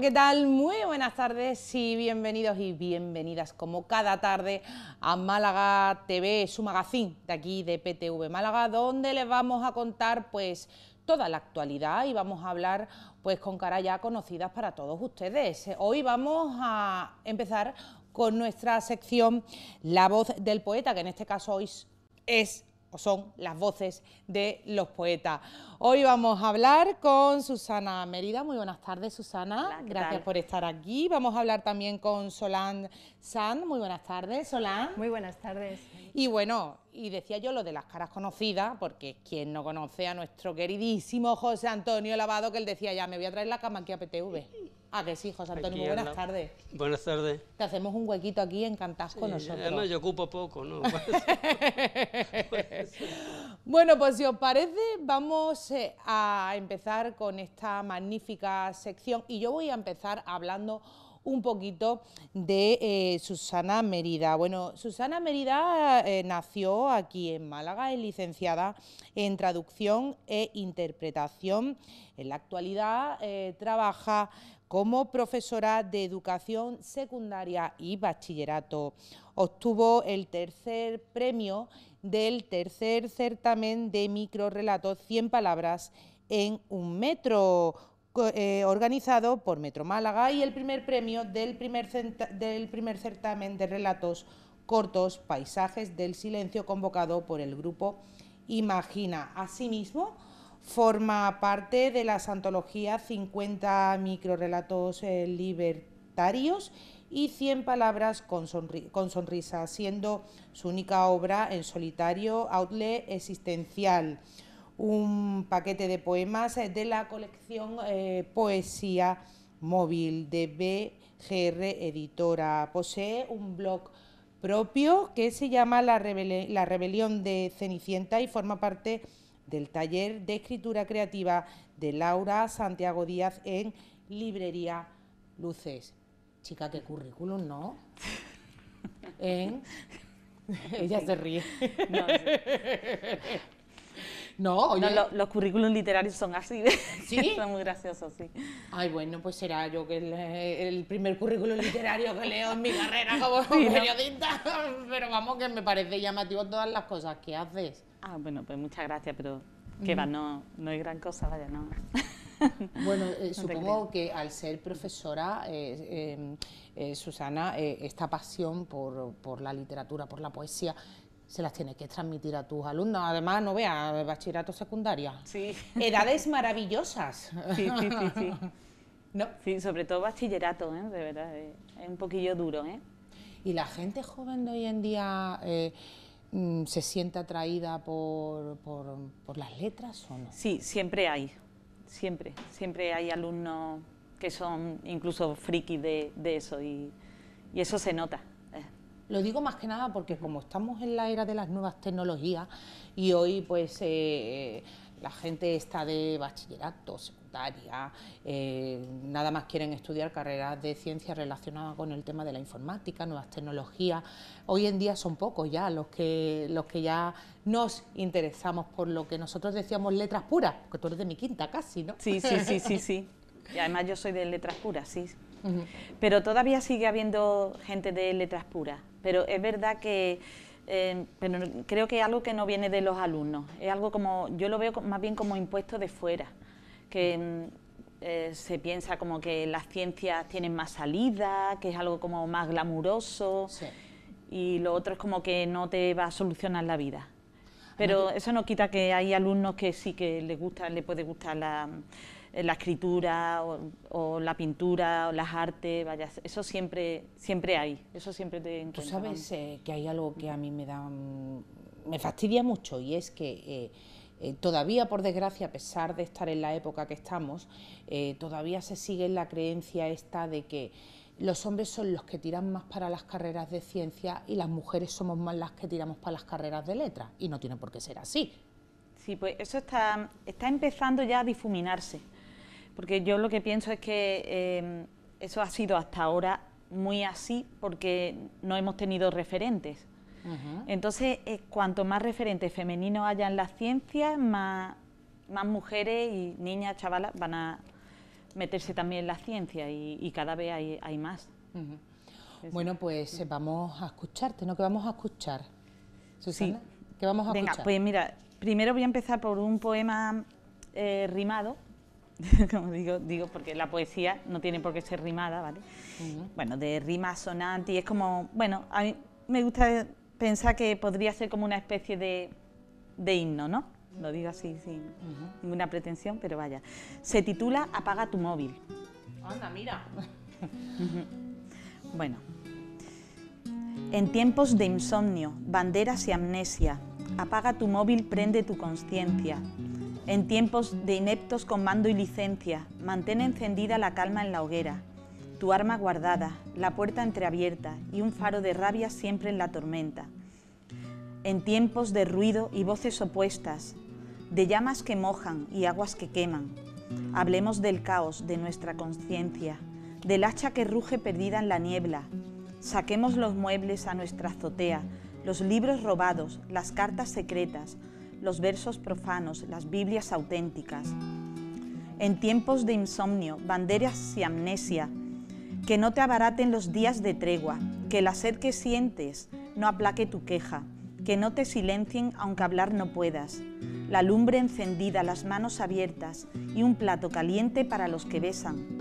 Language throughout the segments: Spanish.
¿qué tal? Muy buenas tardes y bienvenidos y bienvenidas como cada tarde a Málaga TV, su magazine de aquí de PTV Málaga, donde les vamos a contar pues toda la actualidad y vamos a hablar pues con caras ya conocidas para todos ustedes. Hoy vamos a empezar con nuestra sección La voz del poeta, que en este caso hoy es o son las voces de los poetas. Hoy vamos a hablar con Susana Mérida. Muy buenas tardes, Susana. Gracias por estar aquí. Vamos a hablar también con Solán San. Muy buenas tardes, Solán. Muy buenas tardes. Y bueno, y decía yo lo de las caras conocidas, porque quien no conoce a nuestro queridísimo José Antonio Lavado, que él decía ya, me voy a traer la cama aquí a PTV. Ah, que sí, José Antonio, muy buenas tardes. Buenas tardes. Te hacemos un huequito aquí, encantados con nosotros. Además, yo ocupo poco, ¿no? bueno, pues si os parece, vamos eh, a empezar con esta magnífica sección y yo voy a empezar hablando un poquito de eh, Susana Mérida. Bueno, Susana Mérida eh, nació aquí en Málaga, es licenciada en traducción e interpretación. En la actualidad trabaja como profesora de educación secundaria y bachillerato. Obtuvo el tercer premio del tercer certamen de microrelatos 100 palabras en un metro, eh, organizado por Metro Málaga y el primer premio del primer, del primer certamen de relatos cortos Paisajes del Silencio convocado por el grupo Imagina. Asimismo, Forma parte de las antologías 50 microrelatos eh, libertarios y 100 palabras con, sonrisa, siendo su única obra en solitario Outlet Existencial, un paquete de poemas eh, de la colección eh, Poesía Móvil de BGR Editora. Posee un blog propio que se llama La, la Rebelión de Cenicienta y forma parte del taller de escritura creativa de Laura Santiago Díaz en Librería Luces. Chica, qué currículum, ¿no? Ella se ríe. No, oye. los currículums literarios son así, ¿Sí? son muy graciosos, sí. Ay, bueno, pues será yo que el, el primer currículum literario que leo en mi carrera como periodista, pero vamos que me parece llamativo todas las cosas que haces. Ah, bueno, pues muchas gracias, pero que va, no, no hay gran cosa, vaya, no. Bueno, eh, supongo que al ser profesora, eh, eh, Susana, esta pasión por, por, la literatura, por la poesía, se las tiene que transmitir a tus alumnos. Además, no veas, bachillerato secundaria. Sí. Edades maravillosas. Sí, sí, sí. sí. ¿No? sí sobre todo bachillerato, ¿eh? de verdad, es un poquillo duro. ¿eh? ¿Y la gente joven de hoy en día Mm, se siente atraída por, por, las letras o no? Sí, siempre hay, siempre, siempre hay alumnos que son incluso frikis de, eso y, eso se nota. Eh. Lo digo más que nada porque como estamos en la era de las nuevas tecnologías y hoy pues eh, la gente está de bachillerato, secundaria, eh, nada más quieren estudiar carreras de ciencia relacionadas con el tema de la informática, nuevas tecnologías. Hoy en día son pocos ya los que, los que ya nos interesamos por lo que nosotros decíamos letras puras, porque tú eres de mi quinta casi, ¿no? Sí, sí, sí, sí, sí. Y además yo soy de letras puras, sí. Pero todavía sigue habiendo gente de letras puras. Pero es verdad que eh, pero creo que es algo que no viene de los alumnos, es algo como, yo lo veo más bien como impuesto de fuera, que mm, eh, se piensa como que las ciencias tienen más salida, que es algo como más glamuroso, y lo otro es como que no te va a solucionar la vida. Pero eso no quita que hay alumnos que sí que les gusta, le puede gustar la la escritura o, la pintura o las artes, vaya, eso siempre, siempre hay, eso siempre te Tú sabes eh, que hay algo que a mí me da, me fastidia mucho y es que eh, todavía, por desgracia, a pesar de estar en la época que estamos, todavía se sigue la creencia esta de que los hombres son los que tiran más para las carreras de ciencia y las mujeres somos más las que tiramos para las carreras de letras. Y no tiene por qué ser así. Sí, pues eso está, está empezando ya a difuminarse porque yo lo que pienso es que eh, eso ha sido hasta ahora muy así porque no hemos tenido referentes. Entonces, eh, cuanto más referentes femeninos haya en las ciencias, más, más mujeres y niñas, chavalas van a, meterse también en la ciencia y, cada vez hay, más. Bueno, pues vamos a escucharte, ¿no? ¿Qué vamos a escuchar? Susana, sí. ¿qué vamos a Venga, pues mira, primero voy a empezar por un poema eh, rimado, como digo, digo, porque la poesía no tiene por qué ser rimada, ¿vale? Bueno, de rima sonante y es como, bueno, a mí me gusta pensar que podría ser como una especie de, de himno, ¿no? Lo digo así sin ninguna pretensión, pero vaya. Se titula Apaga tu móvil. Anda, mira. bueno. En tiempos de insomnio, banderas y amnesia, apaga tu móvil, prende tu conciencia. En tiempos de ineptos con mando y licencia, mantén encendida la calma en la hoguera. Tu arma guardada, la puerta entreabierta y un faro de rabia siempre en la tormenta. En tiempos de ruido y voces opuestas, de llamas que mojan y aguas que queman, hablemos del caos de nuestra conciencia, del hacha que ruge perdida en la niebla. Saquemos los muebles a nuestra azotea, los libros robados, las cartas secretas, los versos profanos, las Biblias auténticas. En tiempos de insomnio, banderas y amnesia, que no te abaraten los días de tregua, que la sed que sientes no aplaque tu queja, que no te silencien aunque hablar no puedas, la lumbre encendida, las manos abiertas y un plato caliente para los que besan.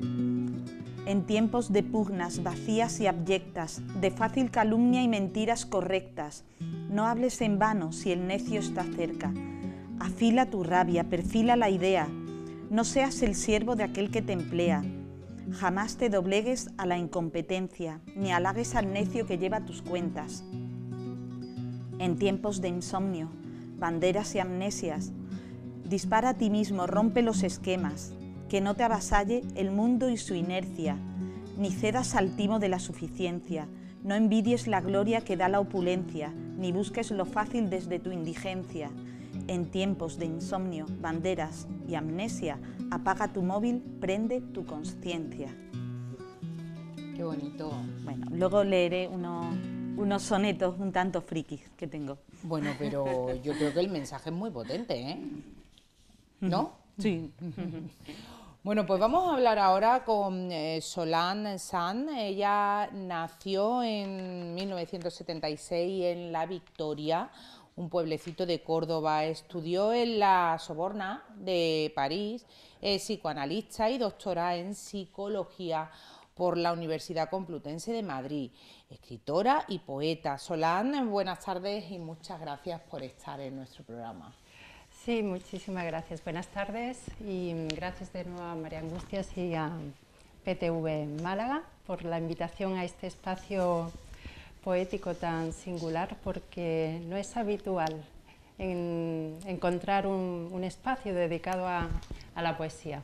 En tiempos de pugnas vacías y abyectas, de fácil calumnia y mentiras correctas, no hables en vano si el necio está cerca. Afila tu rabia, perfila la idea. No seas el siervo de aquel que te emplea. Jamás te doblegues a la incompetencia, ni halagues al necio que lleva tus cuentas. En tiempos de insomnio, banderas y amnesias, dispara a ti mismo, rompe los esquemas, que no te avasalle el mundo y su inercia, ni cedas al timo de la suficiencia, no envidies la gloria que da la opulencia, ni busques lo fácil desde tu indigencia. En tiempos de insomnio, banderas y amnesia, apaga tu móvil, prende tu conciencia. Qué bonito. Bueno, luego leeré unos sonetos un tanto frikis que tengo. Bueno, pero yo creo que el mensaje es muy potente, ¿eh? ¿No? Sí. Bueno, pues vamos a hablar ahora con eh, Solan San. Ella nació en 1976 en La Victoria, un pueblecito de Córdoba. Estudió en la Soborna de París, es psicoanalista y doctora en psicología por la Universidad Complutense de Madrid. Escritora y poeta. Solán, buenas tardes y muchas gracias por estar en nuestro programa. Sí, muchísimas gracias. Buenas tardes y gracias de nuevo a María Angustias y a PTV Málaga por la invitación a este espacio poético tan singular porque no es habitual encontrar un, espacio dedicado a la poesía.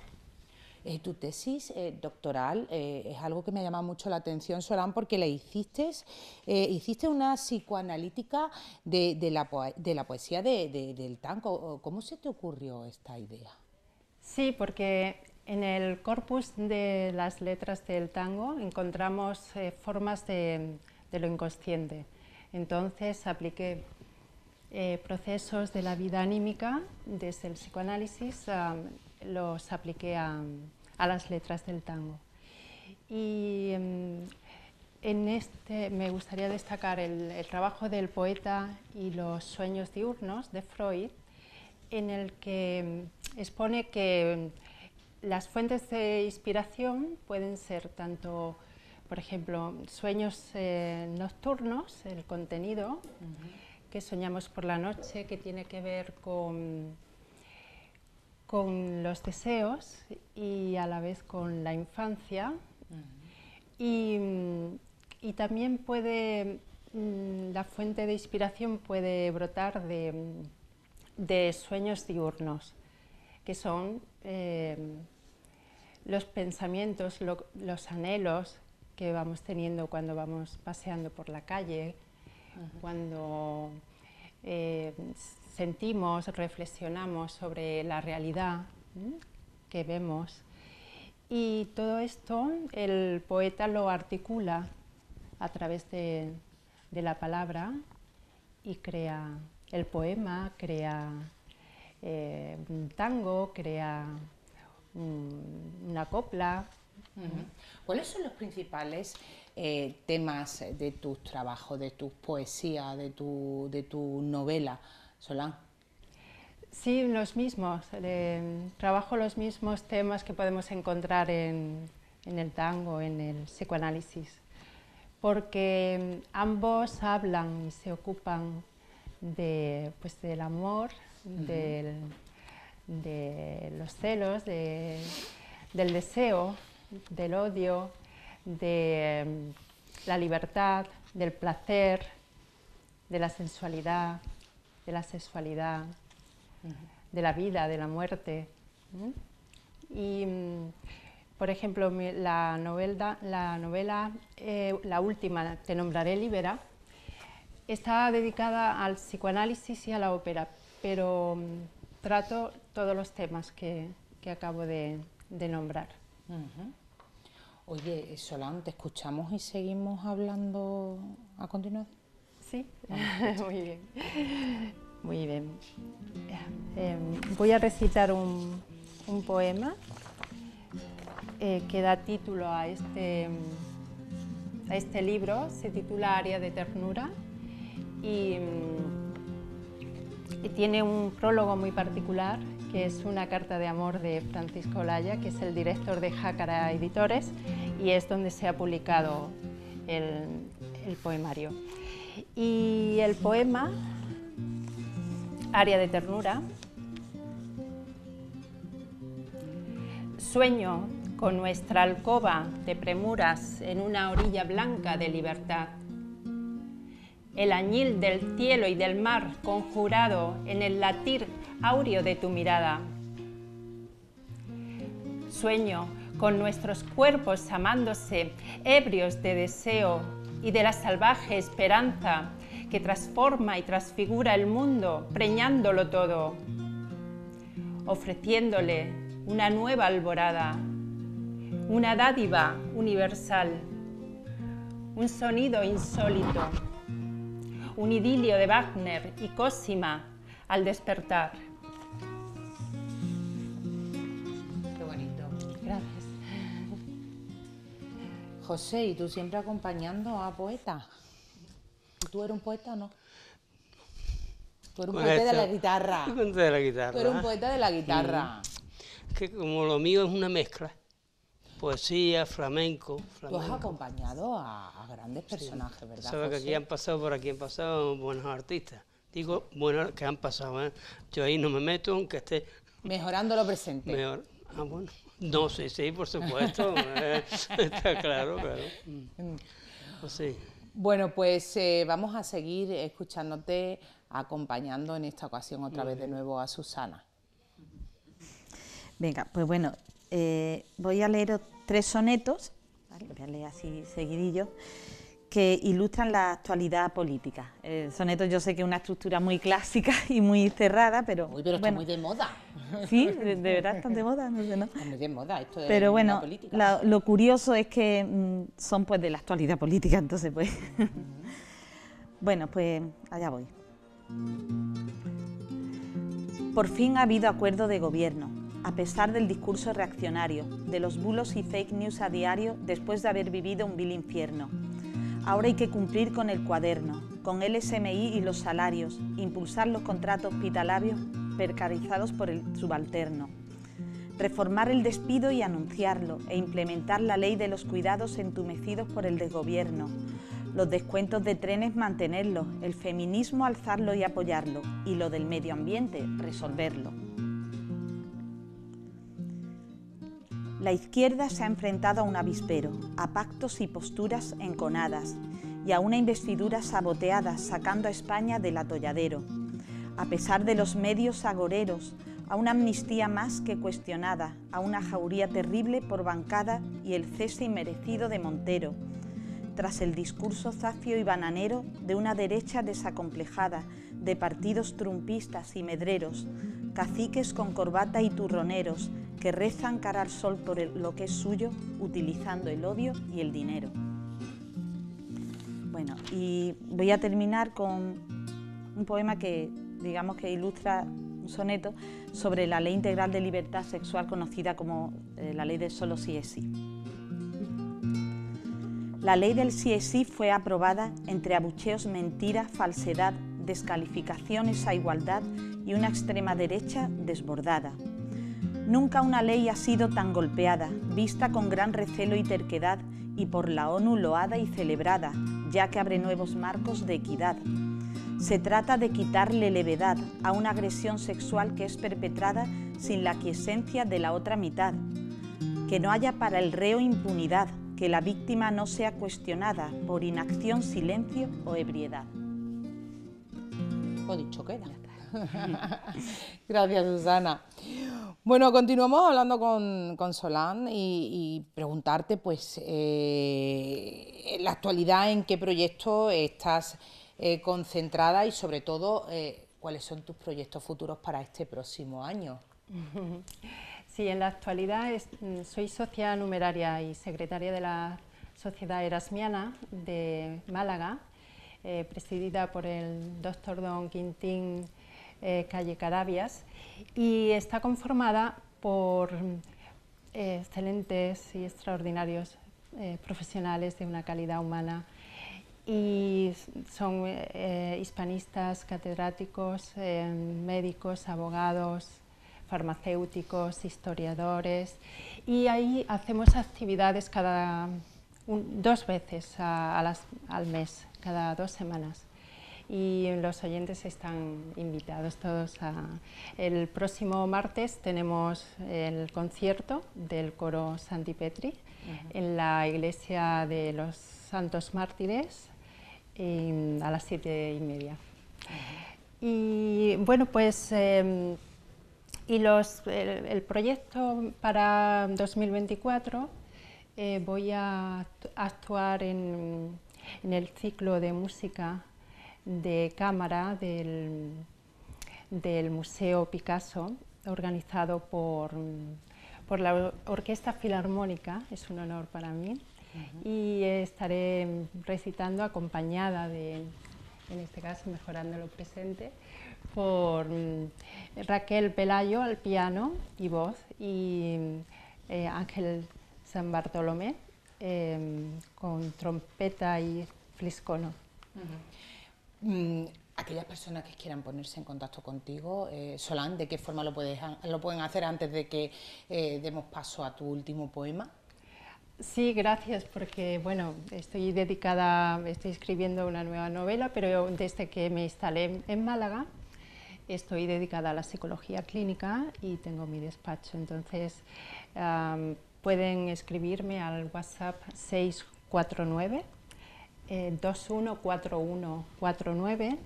Eh, tu tesis eh, doctoral eh, es algo que me llama mucho la atención, Solán, porque le hiciste, hiciste una psicoanalítica de, la, poesía del tango. ¿Cómo se te ocurrió esta idea? Sí, porque en el corpus de las letras del tango encontramos formas de, lo inconsciente. Entonces apliqué procesos de la vida anímica desde el psicoanálisis, los apliqué a, a las letras del tango. Y em, en este me gustaría destacar el, trabajo del poeta y los sueños diurnos de Freud, en el que em, expone que em, las fuentes de inspiración pueden ser tanto, por ejemplo, sueños eh, nocturnos, el contenido, que soñamos por la noche, que tiene que ver con con los deseos y a la vez con la infancia. y, también puede, mm, la fuente de inspiración puede brotar de, sueños diurnos, que son eh, los pensamientos, los anhelos que vamos teniendo cuando vamos paseando por la calle, cuando eh, sentimos, reflexionamos sobre la realidad que vemos. Y todo esto el poeta lo articula a través de, la palabra y crea el poema, crea eh, un tango, crea un, una copla. ¿Cuáles son los principales eh, temas de tus trabajos, de tus poesías, de tu, de tu novela, Solán? Sí, los mismos. trabajo los mismos temas que podemos encontrar en, el tango, en el psicoanálisis, porque ambos hablan y se ocupan de, pues, del amor, de los celos, del deseo, del odio, de la libertad, del placer, de la sensualidad, de la sexualidad, de la vida, de la muerte. Y, mm, por ejemplo, la novela, la, novela eh, la última, Te nombraré Libera, está dedicada al psicoanálisis y a la ópera, pero mm, trato todos los temas que, acabo de, nombrar. Oye, Solán, ¿te escuchamos y seguimos hablando a continuación? Sí, muy bien. Muy bien. Eh, voy a recitar un, poema eh, que da título a este, a este libro, se titula Área de Ternura y, y tiene un prólogo muy particular que es una carta de amor de Francisco Olaya, que es el director de Jácara Editores, y es donde se ha publicado el, el poemario. Y el poema área de ternura. Sueño con nuestra alcoba de premuras en una orilla blanca de libertad. El añil del cielo y del mar conjurado en el latir áureo de tu mirada. Sueño con nuestros cuerpos amándose, ebrios de deseo y de la salvaje esperanza que transforma y transfigura el mundo, preñándolo todo, ofreciéndole una nueva alborada, una dádiva universal, un sonido insólito, un idilio de Wagner y Cosima al despertar. José, ¿y tú siempre acompañando a poetas? ¿Tú eres un poeta o no? Tú eres un poeta de la guitarra. De la guitarra. Tú eres un poeta de la guitarra. que como lo mío es una mezcla, poesía, flamenco. Tú has acompañado a, grandes personajes, ¿verdad? Sabes que aquí han pasado, por aquí han pasado buenos artistas. Digo, bueno, que han pasado, ¿eh? Yo ahí no me meto, aunque esté... Mejorando lo presente. Mejor. Ah, bueno. No, sí, sí, por supuesto. Eh, está claro, claro. Mm. Sí. Bueno, pues eh, vamos a seguir escuchándote, acompañando en esta ocasión otra vez de nuevo a Susana. Venga, pues bueno, eh, voy a leer tres sonetos, voy a leer así seguidillo, que ilustran la actualidad política. El soneto yo sé que es una estructura muy clásica y muy cerrada, pero... Uy, pero está muy de moda. Sí, de, verdad están de moda, no sé, ¿no? Está muy de moda esto de Pero bueno, la política. lo curioso es que mm, son pues de la actualidad política, entonces pues... bueno, pues allá voy. Por fin ha habido acuerdo de gobierno, a pesar del discurso reaccionario, de los bulos y fake news a diario después de haber vivido un vil infierno Ahora hay que cumplir con el cuaderno, con el SMI y los salarios, impulsar los contratos hospitalarios precarizados por el subalterno, reformar el despido y anunciarlo e implementar la ley de los cuidados entumecidos por el desgobierno, los descuentos de trenes mantenerlos, el feminismo alzarlo y apoyarlo y lo del medio ambiente resolverlo. La izquierda se ha enfrentado a un avispero, a pactos y posturas enconadas y a una investidura saboteada sacando a España del atolladero. A pesar de los medios agoreros, a una amnistía más que cuestionada, a una jauría terrible por bancada y el cese inmerecido de Montero, tras el discurso zafio y bananero de una derecha desacomplejada, de partidos trumpistas y medreros, caciques con corbata y turroneros, que rezan cara al sol por lo que es suyo, utilizando el odio y el dinero. Bueno, y voy a terminar con un poema que digamos que ilustra un soneto sobre la ley integral de libertad sexual conocida como eh, la ley del solo sí es sí. La ley del sí es sí fue aprobada entre abucheos, mentiras, falsedad, descalificaciones a igualdad y una extrema derecha desbordada. Nunca una ley ha sido tan golpeada, vista con gran recelo y terquedad y por la ONU loada y celebrada, ya que abre nuevos marcos de equidad. Se trata de quitarle levedad a una agresión sexual que es perpetrada sin la quiesencia de la otra mitad. Que no haya para el reo impunidad, que la víctima no sea cuestionada por inacción, silencio o ebriedad. O dicho queda. Gracias, Susana. Bueno, continuamos hablando con, con Solán y, preguntarte, pues, eh, en la actualidad, en qué proyecto estás eh, concentrada y, sobre todo, eh, cuáles son tus proyectos futuros para este próximo año. Sí, en la actualidad mm, soy socia numeraria y secretaria de la Sociedad Erasmiana de Málaga, presidida por el doctor Don Quintín eh, calle Carabias, y está conformada por eh, excelentes y extraordinarios eh, profesionales de una calidad humana y son hispanistas, catedráticos, médicos, abogados, farmacéuticos, historiadores. Y ahí hacemos actividades cada dos veces al mes, cada dos semanas. Y los oyentes están invitados todos a... El próximo martes tenemos el concierto del coro Santi Petri en la iglesia de los Santos Mártires a las siete y media. Y bueno, pues em, y los, el, proyecto para 2024 eh, voy a actuar en, en el ciclo de música de cámara del, del Museo Picasso, organizado por, por, la Orquesta Filarmónica, es un honor para mí, y estaré recitando acompañada de, en este caso mejorando lo presente, por mm, Raquel Pelayo al piano y voz y eh, Ángel San Bartolomé eh, con trompeta y fliscono. Mm, aquellas personas que quieran ponerse en contacto contigo, eh, Solán, ¿de qué forma lo, puedes, lo pueden hacer antes de que eh, demos paso a tu último poema? Sí, gracias, porque bueno, estoy dedicada, estoy escribiendo una nueva novela, pero desde que me instalé en Málaga, estoy dedicada a la psicología clínica y tengo mi despacho. Entonces, pueden escribirme al WhatsApp 649 214149 eh,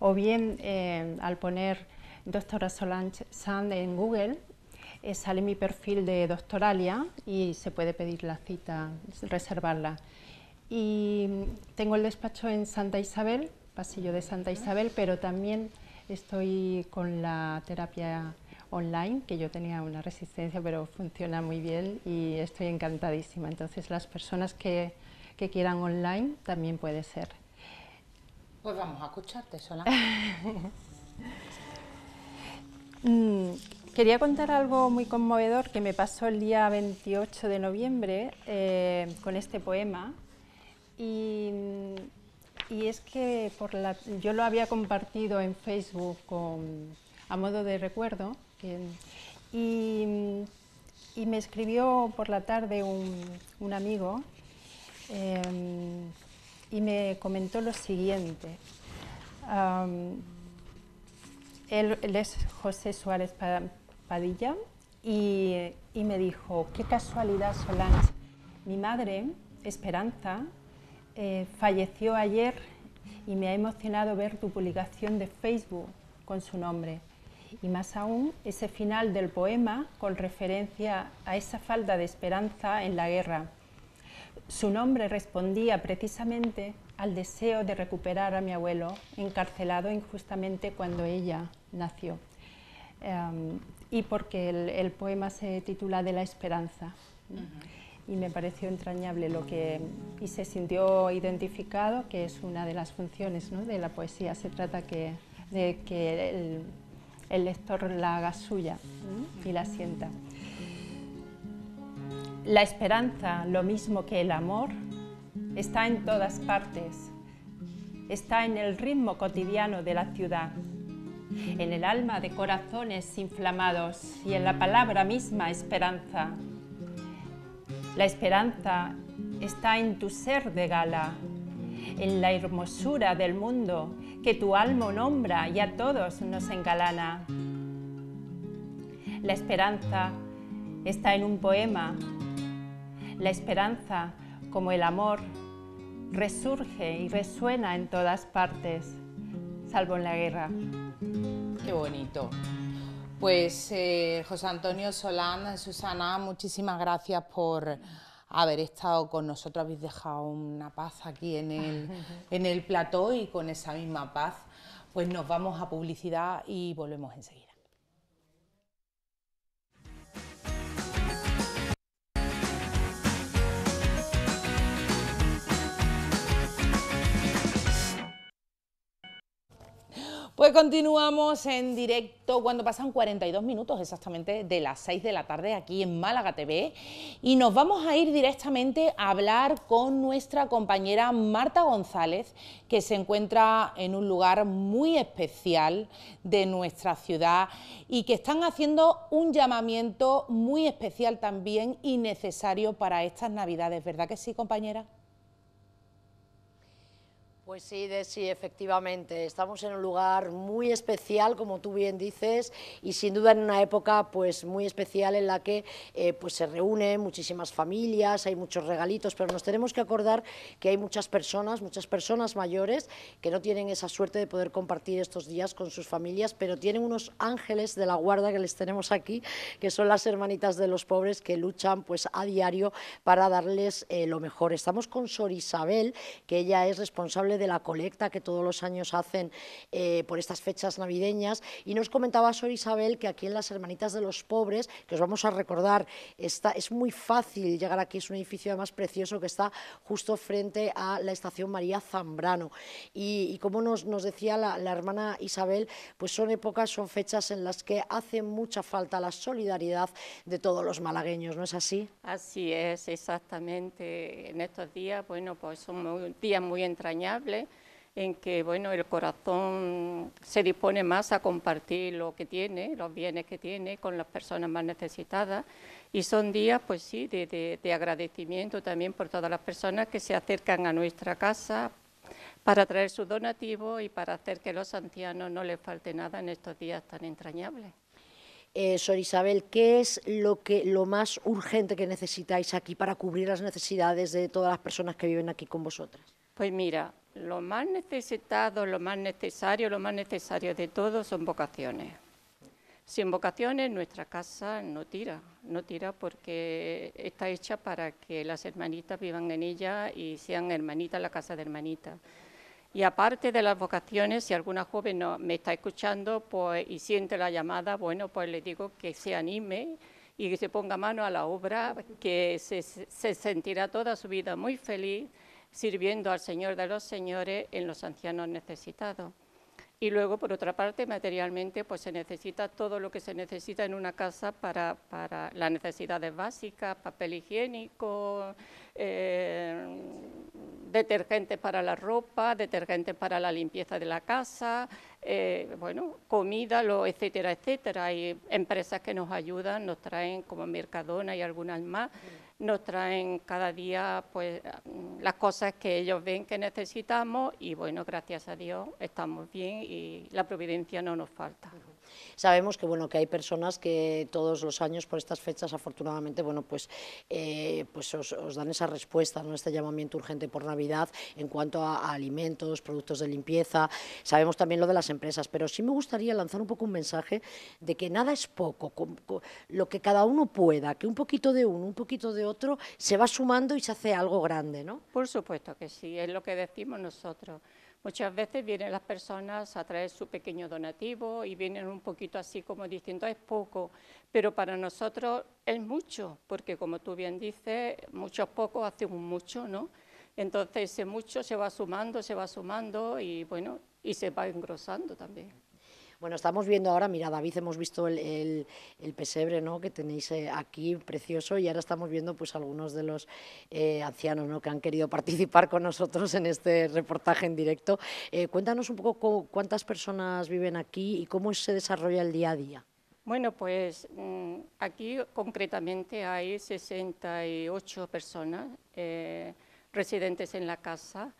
o bien eh, al poner doctora Solange Sand en Google eh, sale mi perfil de doctoralia y se puede pedir la cita, reservarla. Y tengo el despacho en Santa Isabel, pasillo de Santa Isabel, pero también estoy con la terapia online, que yo tenía una resistencia, pero funciona muy bien y estoy encantadísima. Entonces las personas que que quieran online, también puede ser. Pues vamos a escucharte, Sola. Mm, quería contar algo muy conmovedor que me pasó el día 28 de noviembre eh, con este poema. Y, es que por la, yo lo había compartido en Facebook a modo de recuerdo. y, me escribió por la tarde un, un amigo Em, y me comentó lo siguiente. él, es José Suárez Padilla y, me dijo, qué casualidad Solange, mi madre, Esperanza, eh, falleció ayer y me ha emocionado ver tu publicación de Facebook con su nombre. Y más aún, ese final del poema con referencia a esa falta de esperanza en la guerra su nombre respondía precisamente al deseo de recuperar a mi abuelo, encarcelado injustamente cuando ella nació. Em, y porque el, poema se titula De la esperanza. Y me pareció entrañable lo que. y se sintió identificado, que es una de las funciones de la poesía. Se trata que, de que el lector la haga suya y la sienta. La esperanza, lo mismo que el amor, está en todas partes. Está en el ritmo cotidiano de la ciudad, en el alma de corazones inflamados y en la palabra misma esperanza. La esperanza está en tu ser de gala, en la hermosura del mundo que tu alma nombra y a todos nos engalana. La esperanza está en un poema. La esperanza, como el amor, resurge y resuena en todas partes, salvo en la guerra. Qué bonito. Pues eh, José Antonio Solán, Susana, muchísimas gracias por haber estado con nosotros, habéis dejado una paz aquí en el, en el plató y con esa misma paz pues nos vamos a publicidad y volvemos enseguida. Pues continuamos en directo cuando pasan 42 minutos exactamente de las 6 de la tarde aquí en Málaga TV y nos vamos a ir directamente a hablar con nuestra compañera Marta González que se encuentra en un lugar muy especial de nuestra ciudad y que están haciendo un llamamiento muy especial también y necesario para estas navidades, ¿verdad que sí compañera? Pues sí, sí, efectivamente. Estamos en un lugar muy especial, como tú bien dices, y sin duda en una época pues muy especial en la que eh, pues se reúnen muchísimas familias, hay muchos regalitos, pero nos tenemos que acordar que hay muchas personas, muchas personas mayores que no tienen esa suerte de poder compartir estos días con sus familias, pero tienen unos ángeles de la guarda que les tenemos aquí, que son las hermanitas de los pobres que luchan pues a diario para darles eh, lo mejor. Estamos con Sor Isabel, que ella es responsable de la colecta que todos los años hacen eh, por estas fechas navideñas. Y nos comentaba Sor Isabel que aquí en las Hermanitas de los Pobres, que os vamos a recordar, está, es muy fácil llegar aquí, es un edificio además precioso que está justo frente a la estación María Zambrano. Y, como nos, nos decía la, la hermana Isabel, pues son épocas, son fechas en las que hace mucha falta la solidaridad de todos los malagueños, ¿no es así? Así es, exactamente. En estos días, bueno, pues son días muy entrañables en que bueno, el corazón se dispone más a compartir lo que tiene, los bienes que tiene con las personas más necesitadas. Y son días, pues sí, de, agradecimiento también por todas las personas que se acercan a nuestra casa para traer sus donativos y para hacer que los ancianos no les falte nada en estos días tan entrañables. Eh, Sor Isabel, ¿qué es lo, que, lo más urgente que necesitáis aquí para cubrir las necesidades de todas las personas que viven aquí con vosotras? Pues mira, lo más necesitado, lo más necesario, lo más necesario de todo son vocaciones. Sin vocaciones nuestra casa no tira, no tira porque está hecha para que las hermanitas vivan en ella y sean hermanitas la casa de hermanitas. Y aparte de las vocaciones, si alguna joven no, me está escuchando pues, y siente la llamada, bueno, pues le digo que se anime y que se ponga mano a la obra, que se sentirá toda su vida muy feliz sirviendo al Señor de los Señores en los ancianos necesitados. Y luego, por otra parte, materialmente, pues se necesita todo lo que se necesita en una casa para, para las necesidades básicas, papel higiénico, eh, detergentes para la ropa, detergentes para la limpieza de la casa, eh, bueno, comida, lo, etcétera, etcétera. Hay empresas que nos ayudan, nos traen como Mercadona y algunas más nos traen cada día pues las cosas que ellos ven que necesitamos y bueno, gracias a Dios estamos bien y la providencia no nos falta. Sabemos que, bueno, que hay personas que todos los años por estas fechas, afortunadamente, bueno, pues, eh, pues os, dan esa respuesta, ¿no? este llamamiento urgente por Navidad en cuanto a, alimentos, productos de limpieza. Sabemos también lo de las empresas, pero sí me gustaría lanzar un poco un mensaje de que nada es poco, lo que cada uno pueda, que un poquito de uno, un poquito de otro, se va sumando y se hace algo grande, ¿no? Por supuesto que sí, es lo que decimos nosotros. Muchas veces vienen las personas a traer su pequeño donativo y vienen un poquito así como diciendo es poco, pero para nosotros es mucho, porque como tú bien dices, muchos pocos hacen un mucho, ¿no? Entonces ese mucho se va sumando, se va sumando y bueno, y se va engrosando también. Bueno, estamos viendo ahora, mira David, hemos visto el, pesebre ¿no? que tenéis eh, aquí, precioso, y ahora estamos viendo pues algunos de los eh, ancianos ¿no? que han querido participar con nosotros en este reportaje en directo. Eh, cuéntanos un poco cuántas personas viven aquí y cómo se desarrolla el día a día. Bueno, pues mm, aquí concretamente hay 68 personas residentes en la casa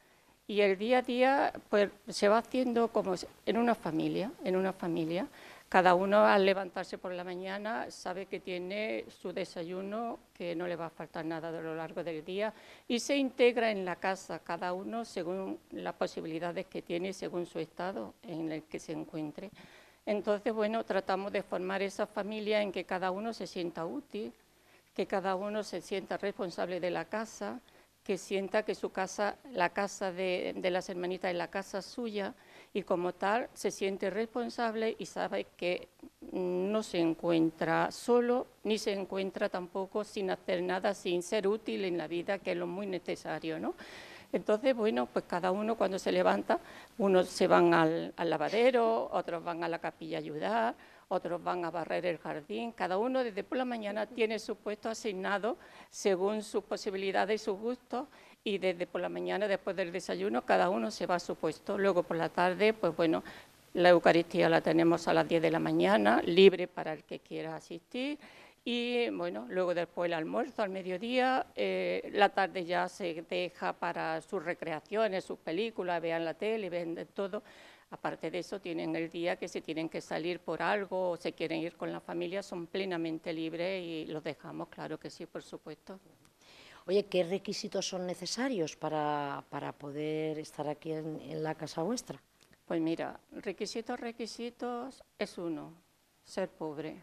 y el día a día pues, se va haciendo como en una familia, en una familia. Cada uno al levantarse por la mañana sabe que tiene su desayuno, que no le va a faltar nada a lo largo del día y se integra en la casa, cada uno según las posibilidades que tiene, según su estado en el que se encuentre. Entonces, bueno, tratamos de formar esa familia en que cada uno se sienta útil, que cada uno se sienta responsable de la casa, que sienta que su casa, la casa de, las hermanitas es la casa suya y como tal se siente responsable y sabe que no se encuentra solo ni se encuentra tampoco sin hacer nada, sin ser útil en la vida, que es lo muy necesario, ¿no? Entonces, bueno, pues cada uno cuando se levanta, unos se van al, al lavadero, otros van a la capilla a ayudar, otros van a barrer el jardín, cada uno desde por la mañana tiene su puesto asignado según sus posibilidades y sus gustos y desde por la mañana después del desayuno cada uno se va a su puesto. Luego por la tarde, pues bueno, la Eucaristía la tenemos a las 10 de la mañana, libre para el que quiera asistir. Y bueno, luego después el almuerzo al mediodía, eh, la tarde ya se deja para sus recreaciones, sus películas, vean la tele, ven de todo. Aparte de eso, tienen el día que si tienen que salir por algo o se quieren ir con la familia, son plenamente libres y los dejamos, claro que sí, por supuesto. Oye, ¿qué requisitos son necesarios para, poder estar aquí en, la casa vuestra? Pues mira, requisitos, requisitos es uno, ser pobre.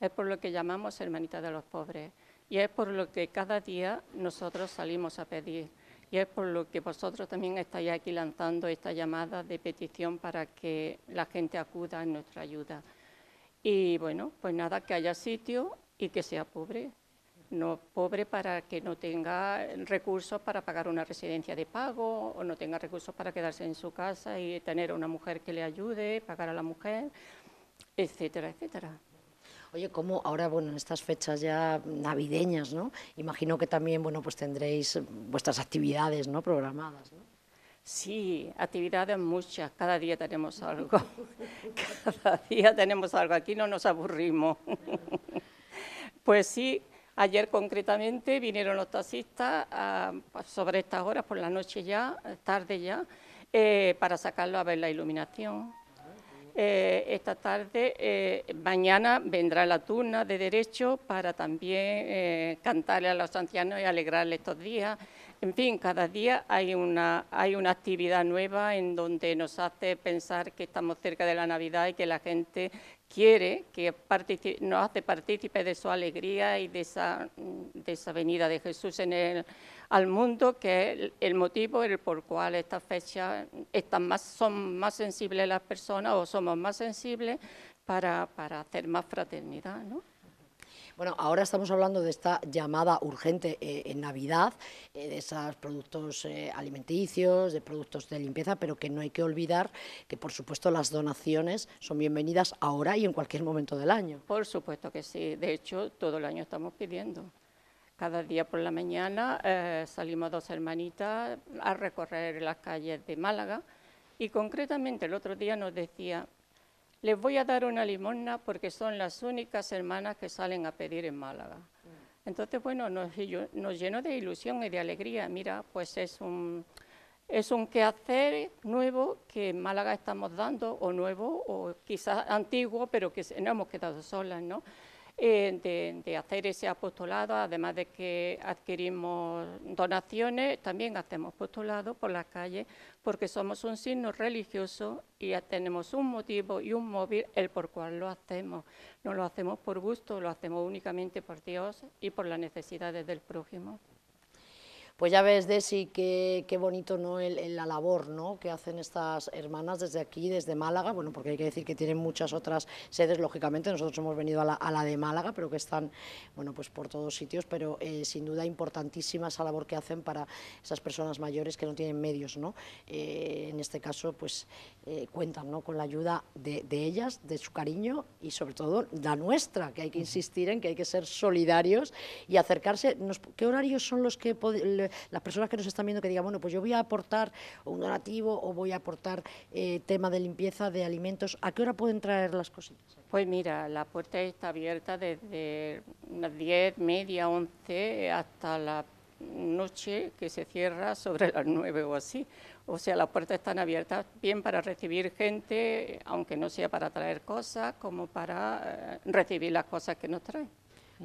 Es por lo que llamamos hermanita de los pobres y es por lo que cada día nosotros salimos a pedir y es por lo que vosotros también estáis aquí lanzando esta llamada de petición para que la gente acuda en nuestra ayuda. Y bueno, pues nada, que haya sitio y que sea pobre. No pobre para que no tenga recursos para pagar una residencia de pago o no tenga recursos para quedarse en su casa y tener una mujer que le ayude, pagar a la mujer, etcétera, etcétera. Oye, ¿cómo ahora, bueno, en estas fechas ya navideñas, ¿no? Imagino que también, bueno, pues tendréis vuestras actividades, ¿no? Programadas, ¿no? Sí, actividades muchas, cada día tenemos algo, cada día tenemos algo, aquí no nos aburrimos. pues sí, ayer concretamente vinieron los taxistas pues sobre estas horas, por la noche ya, tarde ya, eh, para sacarlo a ver la iluminación. Eh, esta tarde, eh, mañana vendrá la turna de Derecho para también eh, cantarle a los ancianos y alegrarle estos días. En fin, cada día hay una, hay una actividad nueva en donde nos hace pensar que estamos cerca de la Navidad y que la gente quiere, que nos hace partícipe de su alegría y de esa, de esa venida de Jesús en el al mundo, que es el motivo por el cual estas fechas están más, son más sensibles las personas o somos más sensibles para, para hacer más fraternidad. ¿no? Bueno, ahora estamos hablando de esta llamada urgente eh, en Navidad, eh, de esos productos eh, alimenticios, de productos de limpieza, pero que no hay que olvidar que, por supuesto, las donaciones son bienvenidas ahora y en cualquier momento del año. Por supuesto que sí. De hecho, todo el año estamos pidiendo. Cada día por la mañana eh, salimos dos hermanitas a recorrer las calles de Málaga y concretamente el otro día nos decía, les voy a dar una limosna porque son las únicas hermanas que salen a pedir en Málaga. Entonces, bueno, nos, llenó de ilusión y de alegría. Mira, pues es un, es un quehacer nuevo que en Málaga estamos dando, o nuevo, o quizás antiguo, pero que no hemos quedado solas, ¿no? Eh, de, hacer ese apostolado, además de que adquirimos donaciones, también hacemos apostolado por las calles, porque somos un signo religioso y tenemos un motivo y un móvil el por cual lo hacemos. No lo hacemos por gusto, lo hacemos únicamente por Dios y por las necesidades del prójimo. Pues ya ves, Desi, qué, qué bonito ¿no? El, la labor ¿no? que hacen estas hermanas desde aquí, desde Málaga, bueno, porque hay que decir que tienen muchas otras sedes, lógicamente, nosotros hemos venido a la, a la de Málaga, pero que están, bueno, pues por todos sitios, pero eh, sin duda importantísima esa labor que hacen para esas personas mayores que no tienen medios, ¿no? Eh, en este caso, pues eh, cuentan ¿no? con la ayuda de, de ellas, de su cariño y sobre todo la nuestra, que hay que insistir en que hay que ser solidarios y acercarse. ¿Qué horarios son los que las personas que nos están viendo que digan, bueno, pues yo voy a aportar un donativo o voy a aportar eh, tema de limpieza de alimentos, ¿a qué hora pueden traer las cositas? Pues mira, la puerta está abierta desde unas 10, media, 11 hasta la noche que se cierra sobre las 9 o así. O sea, las puertas están abiertas bien para recibir gente, aunque no sea para traer cosas, como para eh, recibir las cosas que nos traen.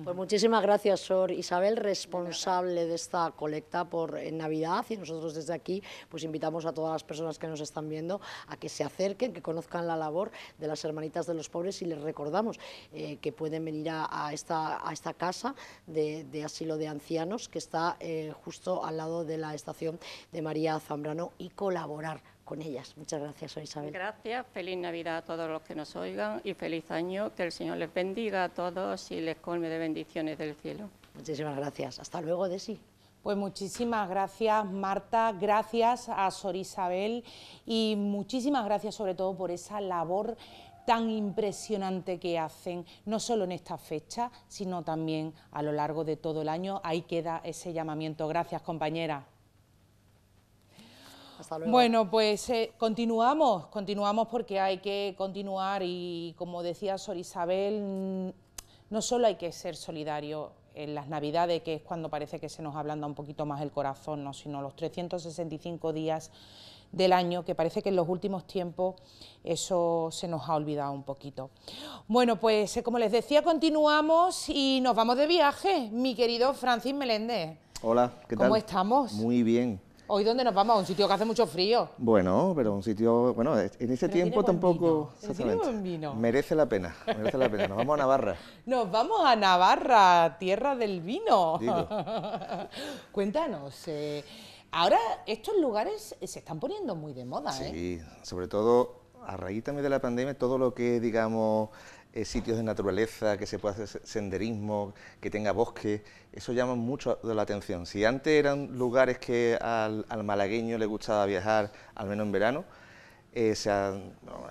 Pues muchísimas gracias, Sor Isabel, responsable de esta colecta por en Navidad y nosotros desde aquí pues invitamos a todas las personas que nos están viendo a que se acerquen, que conozcan la labor de las hermanitas de los pobres y les recordamos eh, que pueden venir a, esta, a esta casa de, asilo de ancianos que está eh, justo al lado de la estación de María Zambrano y colaborar con ellas. Muchas gracias, Isabel. Gracias, feliz Navidad a todos los que nos oigan y feliz año, que el Señor les bendiga a todos y les colme de bendiciones del cielo. Muchísimas gracias. Hasta luego, Desi. Pues muchísimas gracias Marta, gracias a Sor Isabel y muchísimas gracias sobre todo por esa labor tan impresionante que hacen, no solo en esta fecha, sino también a lo largo de todo el año. Ahí queda ese llamamiento. Gracias, compañera. Bueno, pues eh, continuamos, continuamos porque hay que continuar y como decía Sor Isabel, no solo hay que ser solidario en las Navidades, que es cuando parece que se nos ablanda un poquito más el corazón, ¿no? sino los 365 días del año, que parece que en los últimos tiempos eso se nos ha olvidado un poquito. Bueno, pues eh, como les decía, continuamos y nos vamos de viaje, mi querido Francis Meléndez. Hola, ¿qué tal? ¿Cómo estamos? Muy bien. ¿Hoy dónde nos vamos? A un sitio que hace mucho frío. Bueno, pero un sitio, bueno, en ese tiempo tampoco vino. merece la pena, merece la pena. Nos vamos a Navarra. Nos vamos a Navarra, tierra del vino. Cuéntanos, eh, ahora estos lugares se están poniendo muy de moda, ¿eh? Sí, sobre todo a raíz también de la pandemia, todo lo que digamos eh, sitios de naturaleza, que se pueda hacer senderismo, que tenga bosque, eso llama mucho la atención. Si antes eran lugares que al, malagueño le gustaba viajar, al menos en verano, eh, sea,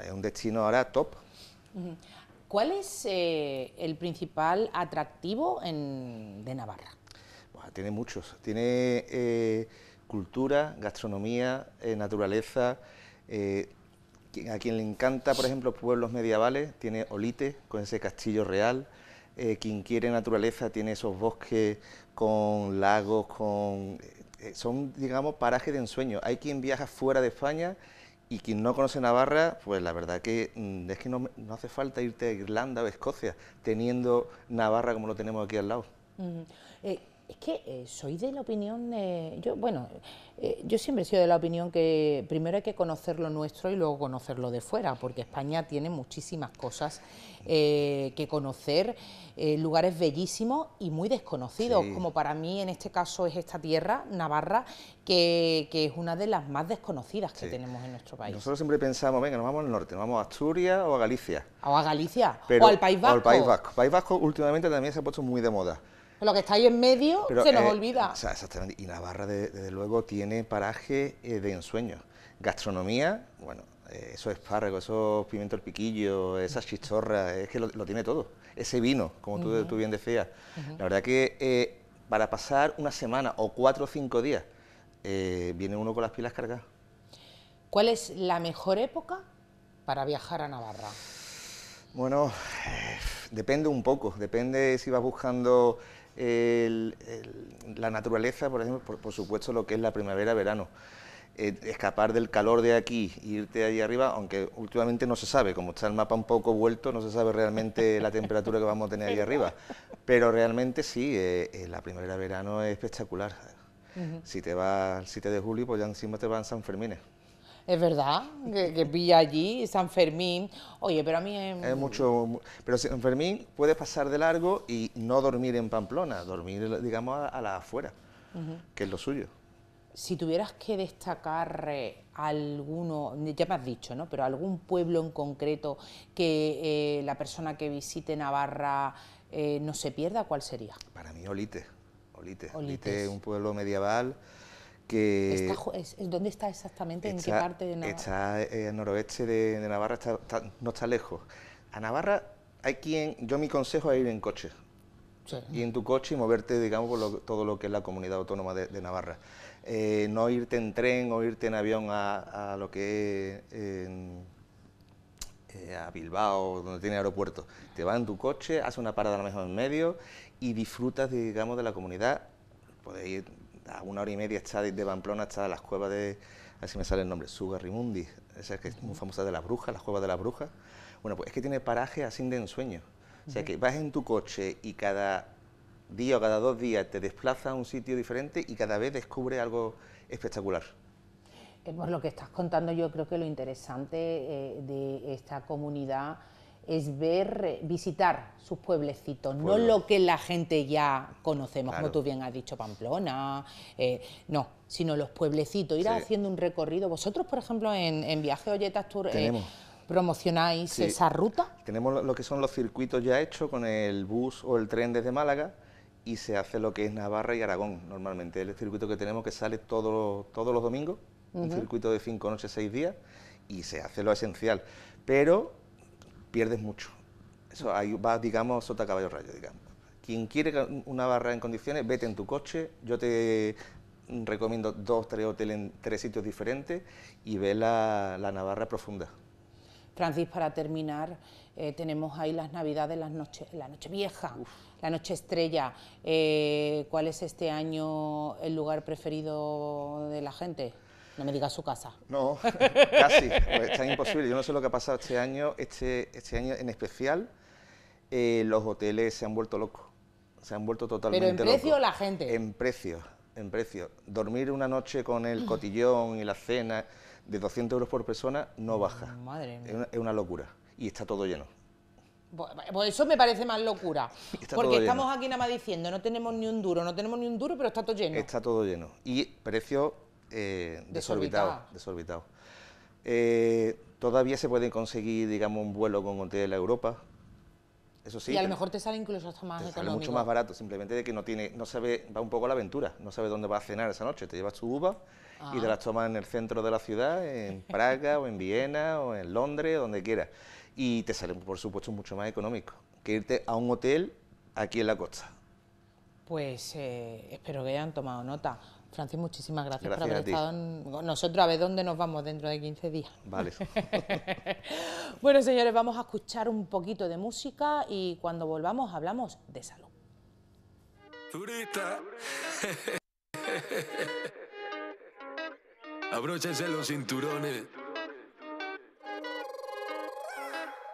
es un destino ahora top. ¿Cuál es eh, el principal atractivo de Navarra? tiene muchos. Tiene cultura, gastronomía, naturaleza a quien le encanta, por ejemplo, pueblos medievales, tiene Olite con ese castillo real. Eh, quien quiere naturaleza tiene esos bosques con lagos, con eh, son, digamos, parajes de ensueño. Hay quien viaja fuera de España y quien no conoce Navarra, pues la verdad que mm, es que no, hace falta irte a Irlanda o Escocia, teniendo Navarra como lo tenemos aquí al lado. Es que eh, soy de la opinión, de, yo bueno, eh, yo siempre he sido de la opinión que primero hay que conocer lo nuestro y luego conocer lo de fuera, porque España tiene muchísimas cosas eh, que conocer, lugares bellísimos y muy desconocidos, como para mí en este caso es esta tierra, Navarra, que, es una de las más desconocidas que tenemos en nuestro país. Nosotros siempre pensamos, venga, nos vamos al norte, nos vamos a Asturias o a Galicia. O a Galicia, o al País Vasco. O al País Vasco. País Vasco últimamente también se ha puesto muy de moda lo que está ahí en medio se nos eh, olvida. exactamente. Y Navarra, desde luego, tiene paraje eh, de ensueño. Gastronomía, bueno, eh, esos espárragos, esos pimientos piquillo, esas chistorras, es que lo, tiene todo. Ese vino, como tú, bien decías. La verdad que para pasar una semana o cuatro o cinco días, viene uno con las pilas cargadas. ¿Cuál es la mejor época para viajar a Navarra? Bueno, depende un poco, depende si vas buscando la naturaleza, por ejemplo, por, supuesto lo que es la primavera-verano. Eh, escapar del calor de aquí e irte allí arriba, aunque últimamente no se sabe, como está el mapa un poco vuelto, no se sabe realmente la temperatura que vamos a tener allí arriba. Pero realmente sí, eh, eh, la primavera-verano es espectacular. Si te vas el 7 de julio, pues ya encima te van San Fermín. Es verdad, que, que, pilla allí San Fermín. Oye, pero a mí es... mucho... Pero San Fermín puedes pasar de largo y no dormir en Pamplona, dormir, digamos, a, la afuera. que es lo suyo. Si tuvieras que destacar eh, alguno, ya me has dicho, ¿no? Pero algún pueblo en concreto que eh, la persona que visite Navarra eh, no se pierda, ¿cuál sería? Para mí, Olite. Olite. Olite es un pueblo medieval que... ¿Dónde está exactamente? ¿En qué parte de Navarra? Está en el noroeste de, Navarra, no está lejos. A Navarra hay quien, yo mi consejo es ir en coche. Y en tu coche y moverte, digamos, por todo lo que es la comunidad autónoma de, Navarra. Eh, no irte en tren o irte en avión a, lo que es eh, a Bilbao, donde tiene aeropuerto. Te vas en tu coche, haces una parada a lo mejor en medio y disfrutas, digamos, de la comunidad. Podéis ir a una hora y media está de, Pamplona hasta las cuevas de, así me sale el nombre, Sugarrimundi, esa que es muy famosa de las brujas, las cuevas de las brujas. Bueno, pues es que tiene paraje así de ensueño. O sea, que vas en tu coche y cada día o cada dos días te desplazas a un sitio diferente y cada vez descubre algo espectacular. Pues lo que estás contando yo creo que lo interesante eh, de esta comunidad es ver, eh, visitar sus pueblecitos, no lo que la gente ya conocemos, como tú bien has dicho, Pamplona, eh, no, sino los pueblecitos, ir haciendo un recorrido. Vosotros, por ejemplo, en, Viaje Olletas Tour, ¿promocionáis esa ruta? Tenemos lo que son los circuitos ya hechos con el bus o el tren desde Málaga, y se hace lo que es Navarra y Aragón normalmente. Es el circuito que tenemos que sale todos todos los domingos, un circuito de cinco noches, seis días, y se hace lo esencial. Pero pierdes mucho. Eso ahí va, digamos, sota caballo rayo, digamos. Quien quiere una barra en condiciones, vete en tu coche. Yo te recomiendo dos, tres hoteles en tres sitios diferentes y ve la, la Navarra profunda. Francis, para terminar, eh, tenemos ahí las Navidades, las noches, la noche vieja, la noche estrella. Eh, ¿Cuál es este año el lugar preferido de la gente? No me digas su casa. No, casi, pues está imposible. Yo no sé lo que ha pasado este año, este, este año en especial, eh, los hoteles se han vuelto locos, se han vuelto totalmente locos. ¿Pero en precio la gente? En precio, en precio. Dormir una noche con el cotillón y la cena de 200 euros por persona no baja. Madre mía. Es una, locura y está todo lleno. Pues eso me parece más locura. porque estamos aquí nada más diciendo, no tenemos ni un duro, no tenemos ni un duro, pero está todo lleno. Está todo lleno. Y precio eh, desorbitado. Eh, todavía se puede conseguir, digamos, un vuelo con hotel a Europa. Eso sí. Y a lo mejor te sale incluso hasta más te Sale mucho más barato, simplemente de que no tiene, no sabe, va un poco a la aventura, no sabe dónde va a cenar esa noche. Te llevas tu uva y te ah. las tomas en el centro de la ciudad, en Praga o en Viena o en Londres, donde quieras. Y te sale, por supuesto, mucho más económico que irte a un hotel aquí en la costa. Pues eh, espero que hayan tomado nota. Francis, muchísimas gracias, por haber estado con nosotros. A ver dónde nos vamos dentro de 15 días. Vale. bueno, señores, vamos a escuchar un poquito de música y cuando volvamos hablamos de salud. Abróchense los cinturones.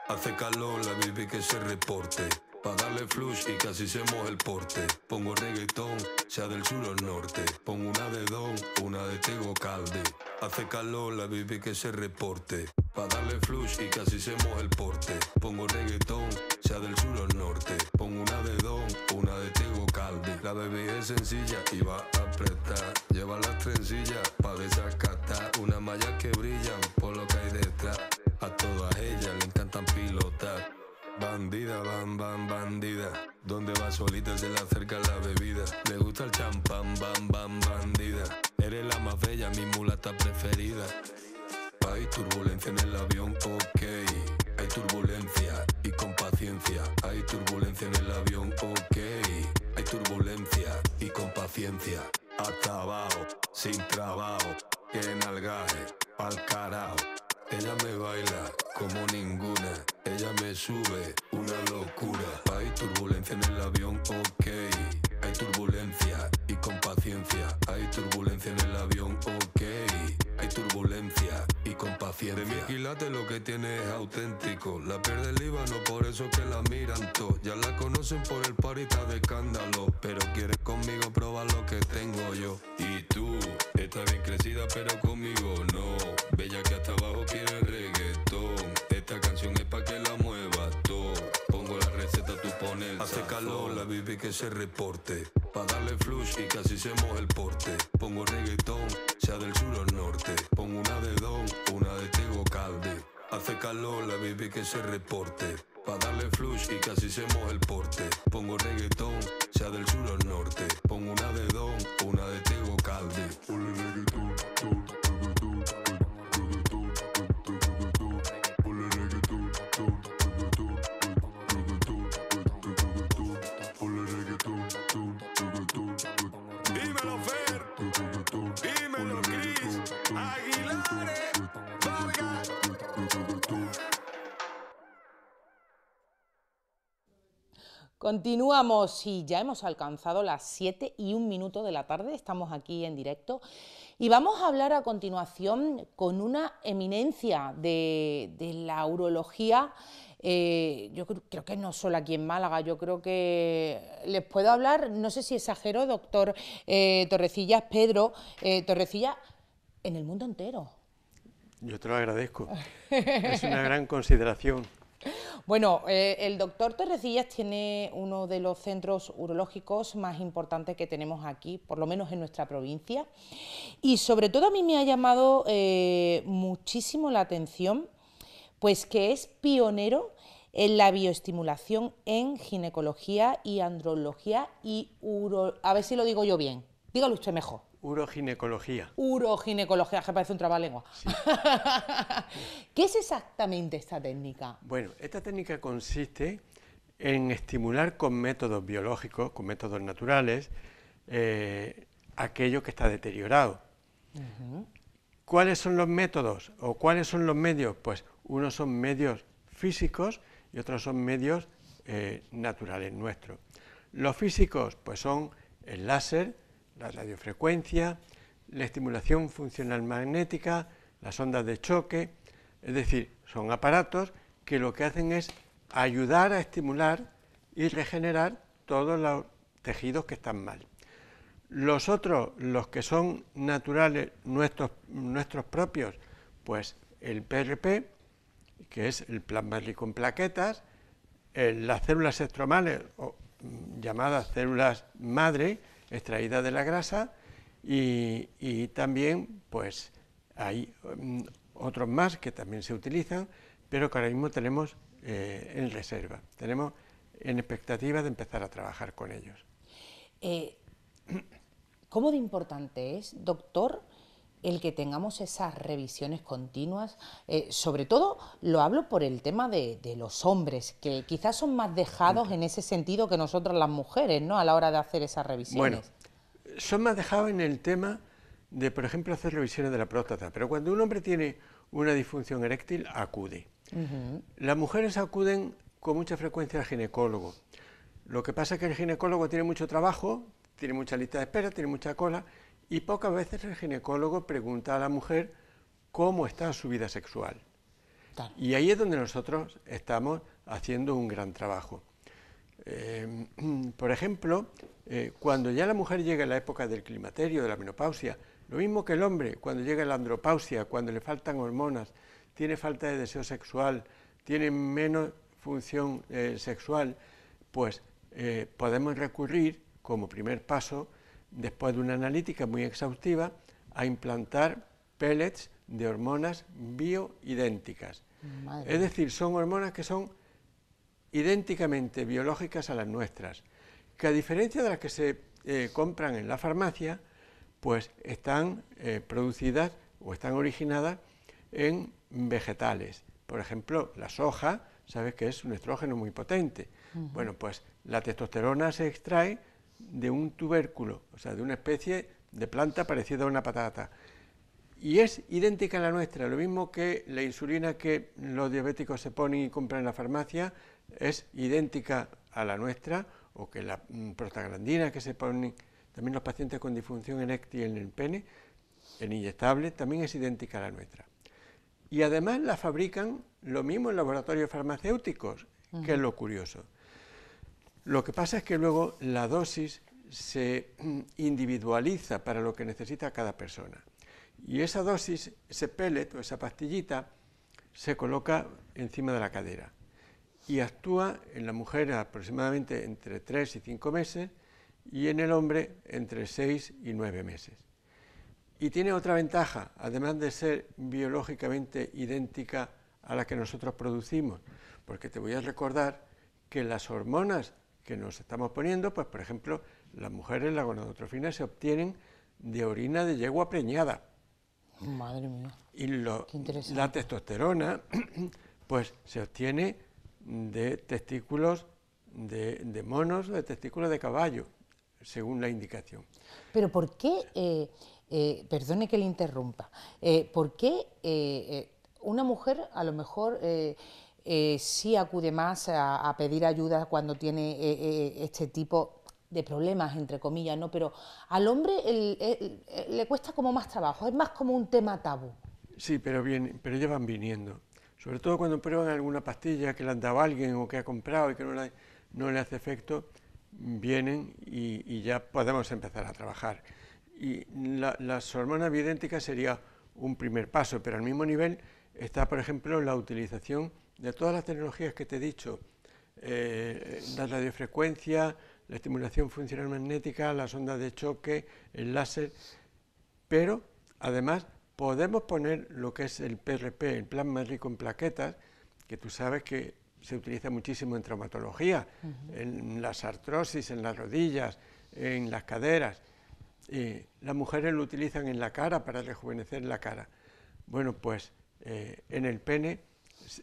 Hace calor, la baby que se reporte. Pa' darle flush y casi se moja el porte. Pongo reggaetón, sea del sur o norte. Pongo una de Don, una de Tego Calde. Hace calor, la baby que se reporte. Pa' darle flush y casi se el porte. Pongo reggaetón, sea del sur o norte. Pongo una de Don, una de Tego Calde. La baby es sencilla y va a apretar. Lleva las trencillas pa' desacatar. Una malla que brillan por lo que hay detrás. A todas ellas le encantan pilotar. Bandida, bam, bam, bandida. Donde va solita se le acerca la bebida. Le gusta el champán, bam, bam, bandida. Eres la más bella, mi mulata preferida. Hay turbulencia en el avión, ok. Hay turbulencia y con paciencia. Hay turbulencia en el avión, ok. Hay turbulencia y con paciencia. Hasta abajo, sin trabajo. Que algaje, pa'l carajo. Ella me baila como ninguna. Ella me sube una locura. Hay turbulencia en el avión, ok. Hay turbulencia y con paciencia. Hay turbulencia en el avión, ok. Hay turbulencia y con paciencia. De mi quilate lo que tiene es auténtico. La pierde el Líbano, por eso que la miran todos. Ya la conocen por el parita de escándalo. Pero quiere conmigo probar lo que tengo yo. Y tú, estás bien crecida, pero conmigo no. Bella que hasta abajo quiere reggaetón. Esta canción es pa' que la muevas todo. Pongo la receta, tú pones Hace calor, la baby que se reporte Pa' darle flush y casi se moja el porte. Pongo reggaetón, sea del sur o norte. Pongo una de Don, una de Tego Calde. Hace calor, la baby que se reporte. Pa' darle flush y casi se el porte. Pongo reggaetón, sea del sur o norte. Pongo una de Don, una de Tego Calde. Continuamos y ya hemos alcanzado las 7 y un minuto de la tarde, estamos aquí en directo y vamos a hablar a continuación con una eminencia de, de la urología. eh, yo creo, que no solo aquí en Málaga, yo creo que les puedo hablar, no sé si exagero, doctor eh, Torrecillas, Pedro eh, Torrecillas, en el mundo entero. Yo te lo agradezco. Es una gran consideración. Bueno, eh, el doctor Torrecillas tiene uno de los centros urológicos más importantes que tenemos aquí, por lo menos en nuestra provincia. Y sobre todo a mí me ha llamado eh, muchísimo la atención, pues que es pionero en la bioestimulación en ginecología y andrología y uro... A ver si lo digo yo bien. Dígalo usted mejor. Uroginecología. Uroginecología, que parece un trabalengua. ¿Qué es exactamente esta técnica? Bueno, esta técnica consiste en estimular con métodos biológicos, con métodos naturales, eh, aquello que está deteriorado. ¿Cuáles son los métodos o cuáles son los medios? Pues unos son medios físicos y otros son medios eh, naturales nuestros. Los físicos pues son el láser, la radiofrecuencia, la estimulación funcional magnética, las ondas de choque, es decir, son aparatos que lo que hacen es ayudar a estimular y regenerar todos los tejidos que están mal. Los otros, los que son naturales, nuestros, nuestros propios, pues el PRP, que es el plasma rico en plaquetas, las células estromales, o, mm, llamadas células madre, extraídas de la grasa, y, y también pues hay mm, otros más que también se utilizan, pero que ahora mismo tenemos eh, en reserva. Tenemos en expectativa de empezar a trabajar con ellos. Eh, ¿Cómo de importante es, doctor, el que tengamos esas revisiones continuas? Eh, sobre todo lo hablo por el tema de, de los hombres, que quizás son más dejados en ese sentido que nosotros las mujeres, ¿no? A la hora de hacer esas revisiones. Bueno, son más dejados en el tema de, por ejemplo, hacer revisiones de la próstata, pero cuando un hombre tiene una disfunción eréctil, acude. Las mujeres acuden con mucha frecuencia al ginecólogo. Lo que pasa es que el ginecólogo tiene mucho trabajo, tiene mucha lista de espera, tiene mucha cola, y pocas veces el ginecólogo pregunta a la mujer cómo está su vida sexual. Y ahí es donde nosotros estamos haciendo un gran trabajo. Eh, por ejemplo, eh, cuando ya la mujer llega a la época del climaterio, de la menopausia, lo mismo que el hombre, cuando llega la andropausia, cuando le faltan hormonas, tiene falta de deseo sexual, tiene menos función eh, sexual, pues podemos recurrir como primer paso, después de una analítica muy exhaustiva, a implantar pellets de hormonas bioidénticas. Madre Es decir, son hormonas que son idénticamente biológicas a las nuestras, que a diferencia de las que se eh, compran en la farmacia, pues están eh, producidas o están originadas en vegetales. Por ejemplo, la soja, sabes que es un estrógeno muy potente. Bueno, pues la testosterona se extrae de un tubérculo, o sea, de una especie de planta parecida a una patata. Y es idéntica a la nuestra, lo mismo que la insulina que los diabéticos se ponen y compran en la farmacia, es idéntica a la nuestra, o que la mm, prostaglandina que se ponen también los pacientes con disfunción eréctil en el pene, en inyectable, también es idéntica a la nuestra. Y además la fabrican lo mismo en laboratorios farmacéuticos, que es lo curioso. Lo que pasa es que luego la dosis se mm, individualiza para lo que necesita cada persona. Y esa dosis, ese pellet o esa pastillita, se coloca encima de la cadera y actúa en la mujer aproximadamente entre 3 y 5 meses y en el hombre entre 6 y 9 meses. Y tiene otra ventaja, además de ser biológicamente idéntica a la que nosotros producimos, porque te voy a recordar que las hormonas que nos estamos poniendo, pues por ejemplo, las mujeres, la gonadotrofina, se obtienen de orina de yegua preñada. Madre mía. Y la testosterona, pues se obtiene de testículos de, monos o de testículos de caballo, según la indicación. Pero ¿por qué, eh, eh, perdone que le interrumpa, eh, por qué una mujer a lo mejor sí acude más a, pedir ayuda cuando tiene este tipo de problemas, entre comillas, ¿no? Pero al hombre le cuesta como más trabajo, es más como un tema tabú. Sí, pero, bien, pero ellos van viniendo. Sobre todo cuando prueban alguna pastilla que le han dado a alguien o que ha comprado y que no, le hace efecto, vienen y, ya podemos empezar a trabajar. Y las hormonas bioidénticas sería un primer paso, pero al mismo nivel está, por ejemplo, la utilización de todas las tecnologías que te he dicho, eh, la radiofrecuencia, la estimulación funcional magnética, las ondas de choque, el láser, pero además podemos poner lo que es el PRP, el plasma rico en plaquetas, que tú sabes que se utiliza muchísimo en traumatología, en las artrosis, en las rodillas, en las caderas. Y las mujeres lo utilizan en la cara para rejuvenecer la cara. Bueno, pues eh, en el pene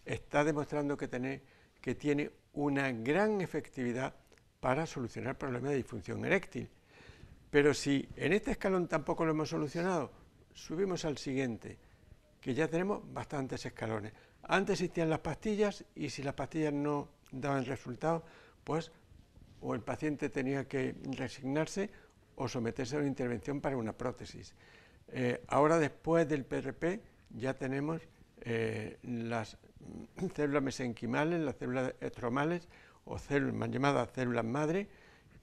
está demostrando que tiene, que tiene una gran efectividad para solucionar problemas de disfunción eréctil. Pero si en este escalón tampoco lo hemos solucionado, subimos al siguiente, que ya tenemos bastantes escalones. Antes existían las pastillas y si las pastillas no daban resultado, pues o el paciente tenía que resignarse o someterse a una intervención para una prótesis. Eh, ahora después del PRP ya tenemos eh, las células mesenquimales, las células estromales o células llamadas células madre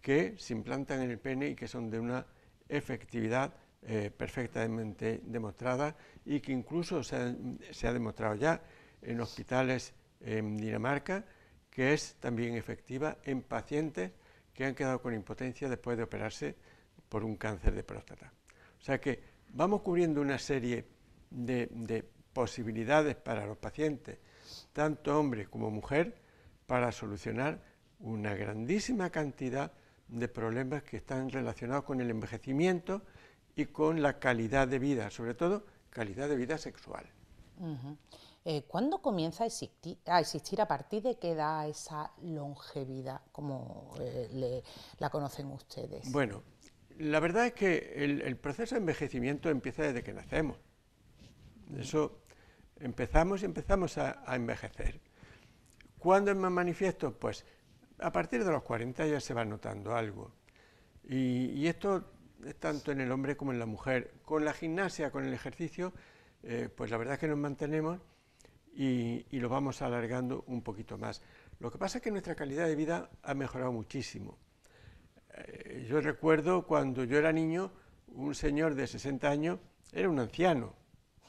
que se implantan en el pene y que son de una efectividad eh, perfectamente demostrada y que incluso se ha, demostrado ya en hospitales en Dinamarca que es también efectiva en pacientes que han quedado con impotencia después de operarse por un cáncer de próstata. O sea que vamos cubriendo una serie de posibilidades para los pacientes, tanto hombre como mujer, para solucionar una grandísima cantidad de problemas que están relacionados con el envejecimiento y con la calidad de vida, sobre todo calidad de vida sexual. Eh, ¿Cuándo comienza a existir, a existir, a partir de qué edad esa longevidad, como eh, la conocen ustedes? Bueno, la verdad es que el, proceso de envejecimiento empieza desde que nacemos. Eso empezamos y empezamos a envejecer. ¿Cuándo más manifiesto? Pues a partir de los 40 ya se va notando algo. Y, esto es tanto en el hombre como en la mujer. Con la gimnasia, con el ejercicio, eh, pues la verdad es que nos mantenemos y, lo vamos alargando un poquito más. Lo que pasa es que nuestra calidad de vida ha mejorado muchísimo. Eh, yo recuerdo cuando yo era niño, un señor de 60 años era un anciano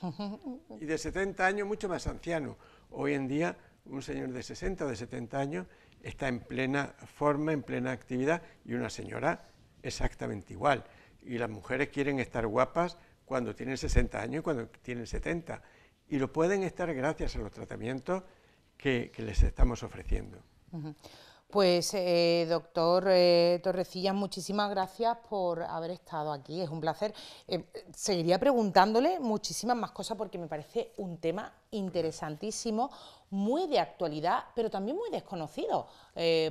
y de 70 años mucho más anciano. Hoy en día un señor de 60 o de 70 años está en plena forma, en plena actividad, y una señora exactamente igual. Y las mujeres quieren estar guapas cuando tienen 60 años y cuando tienen 70. Y lo pueden estar gracias a los tratamientos que, les estamos ofreciendo. Pues, eh, doctor eh, Torrecillas, muchísimas gracias por haber estado aquí. Es un placer. Eh, seguiría preguntándole muchísimas más cosas porque me parece un tema interesantísimo, muy de actualidad, pero también muy desconocido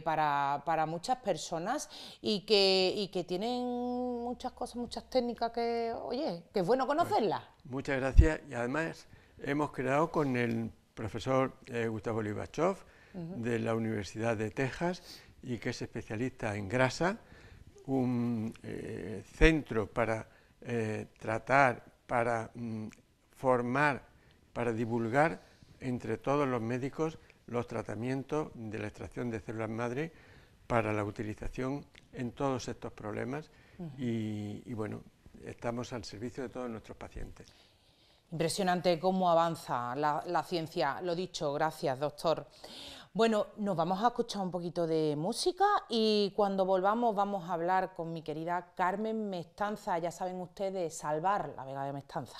para, muchas personas y que, y que tienen muchas cosas, muchas técnicas que, oye, que es bueno conocerlas. muchas gracias y además hemos creado con el profesor Gustavo Libachov, de la Universidad de Texas y que es especialista en grasa, un eh, centro para eh, tratar, para mm, formar, para divulgar entre todos los médicos los tratamientos de la extracción de células madre para la utilización en todos estos problemas y, bueno, estamos al servicio de todos nuestros pacientes. Impresionante cómo avanza la, la ciencia, lo dicho, gracias doctor. Bueno, nos vamos a escuchar un poquito de música y cuando volvamos vamos a hablar con mi querida Carmen Mestanza, ya saben ustedes, Salvar la Vega de Mestanza.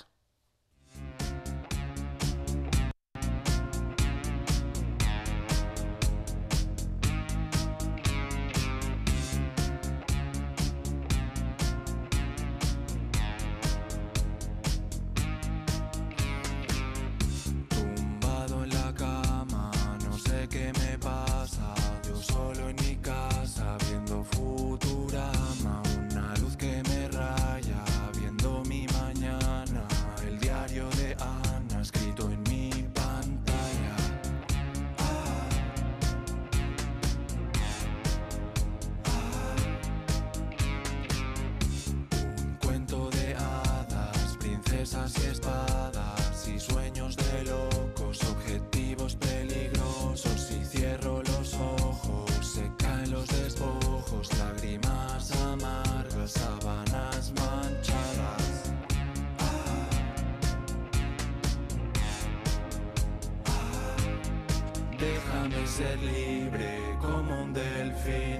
Ser libre como un delfín,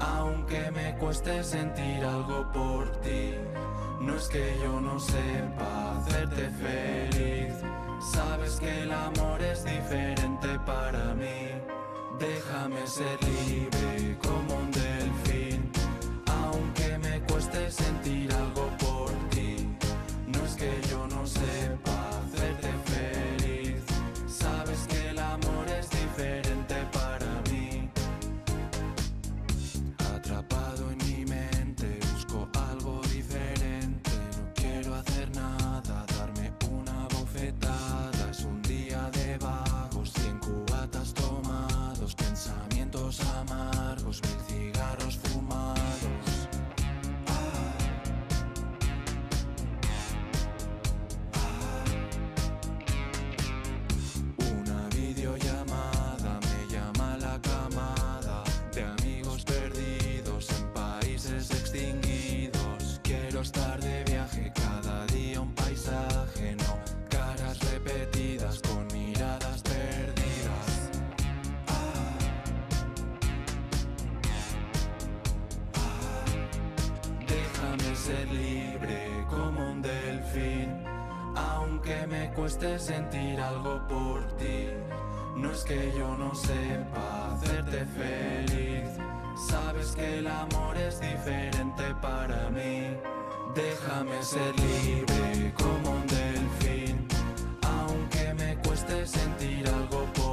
aunque me cueste sentir algo por ti. No es que yo no sepa hacerte feliz, sabes que el amor es diferente para mí. Déjame ser libre como un delfín, aunque me cueste sentir algo cueste sentir algo por ti. No es que yo no sepa hacerte feliz, sabes que el amor es diferente para mí. Déjame ser libre como un delfín, aunque me cueste sentir algo por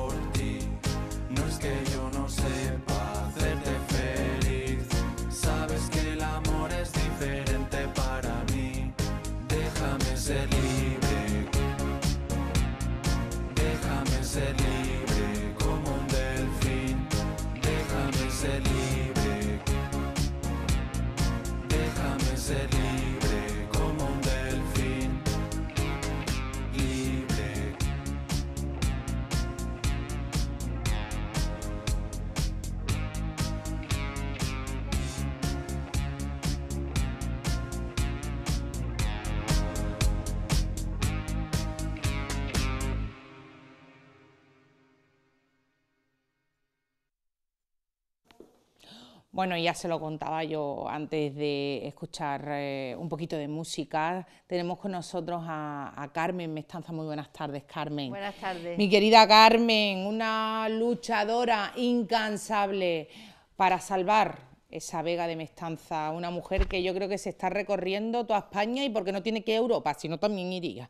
Bueno, ya se lo contaba yo antes de escuchar eh, un poquito de música. Tenemos con nosotros a, a Carmen Mestanza. Muy buenas tardes, Carmen. Buenas tardes. Mi querida Carmen, una luchadora incansable para salvar esa Vega de Mestanza, una mujer que yo creo que se está recorriendo toda España y porque no tiene que Europa, sino también iría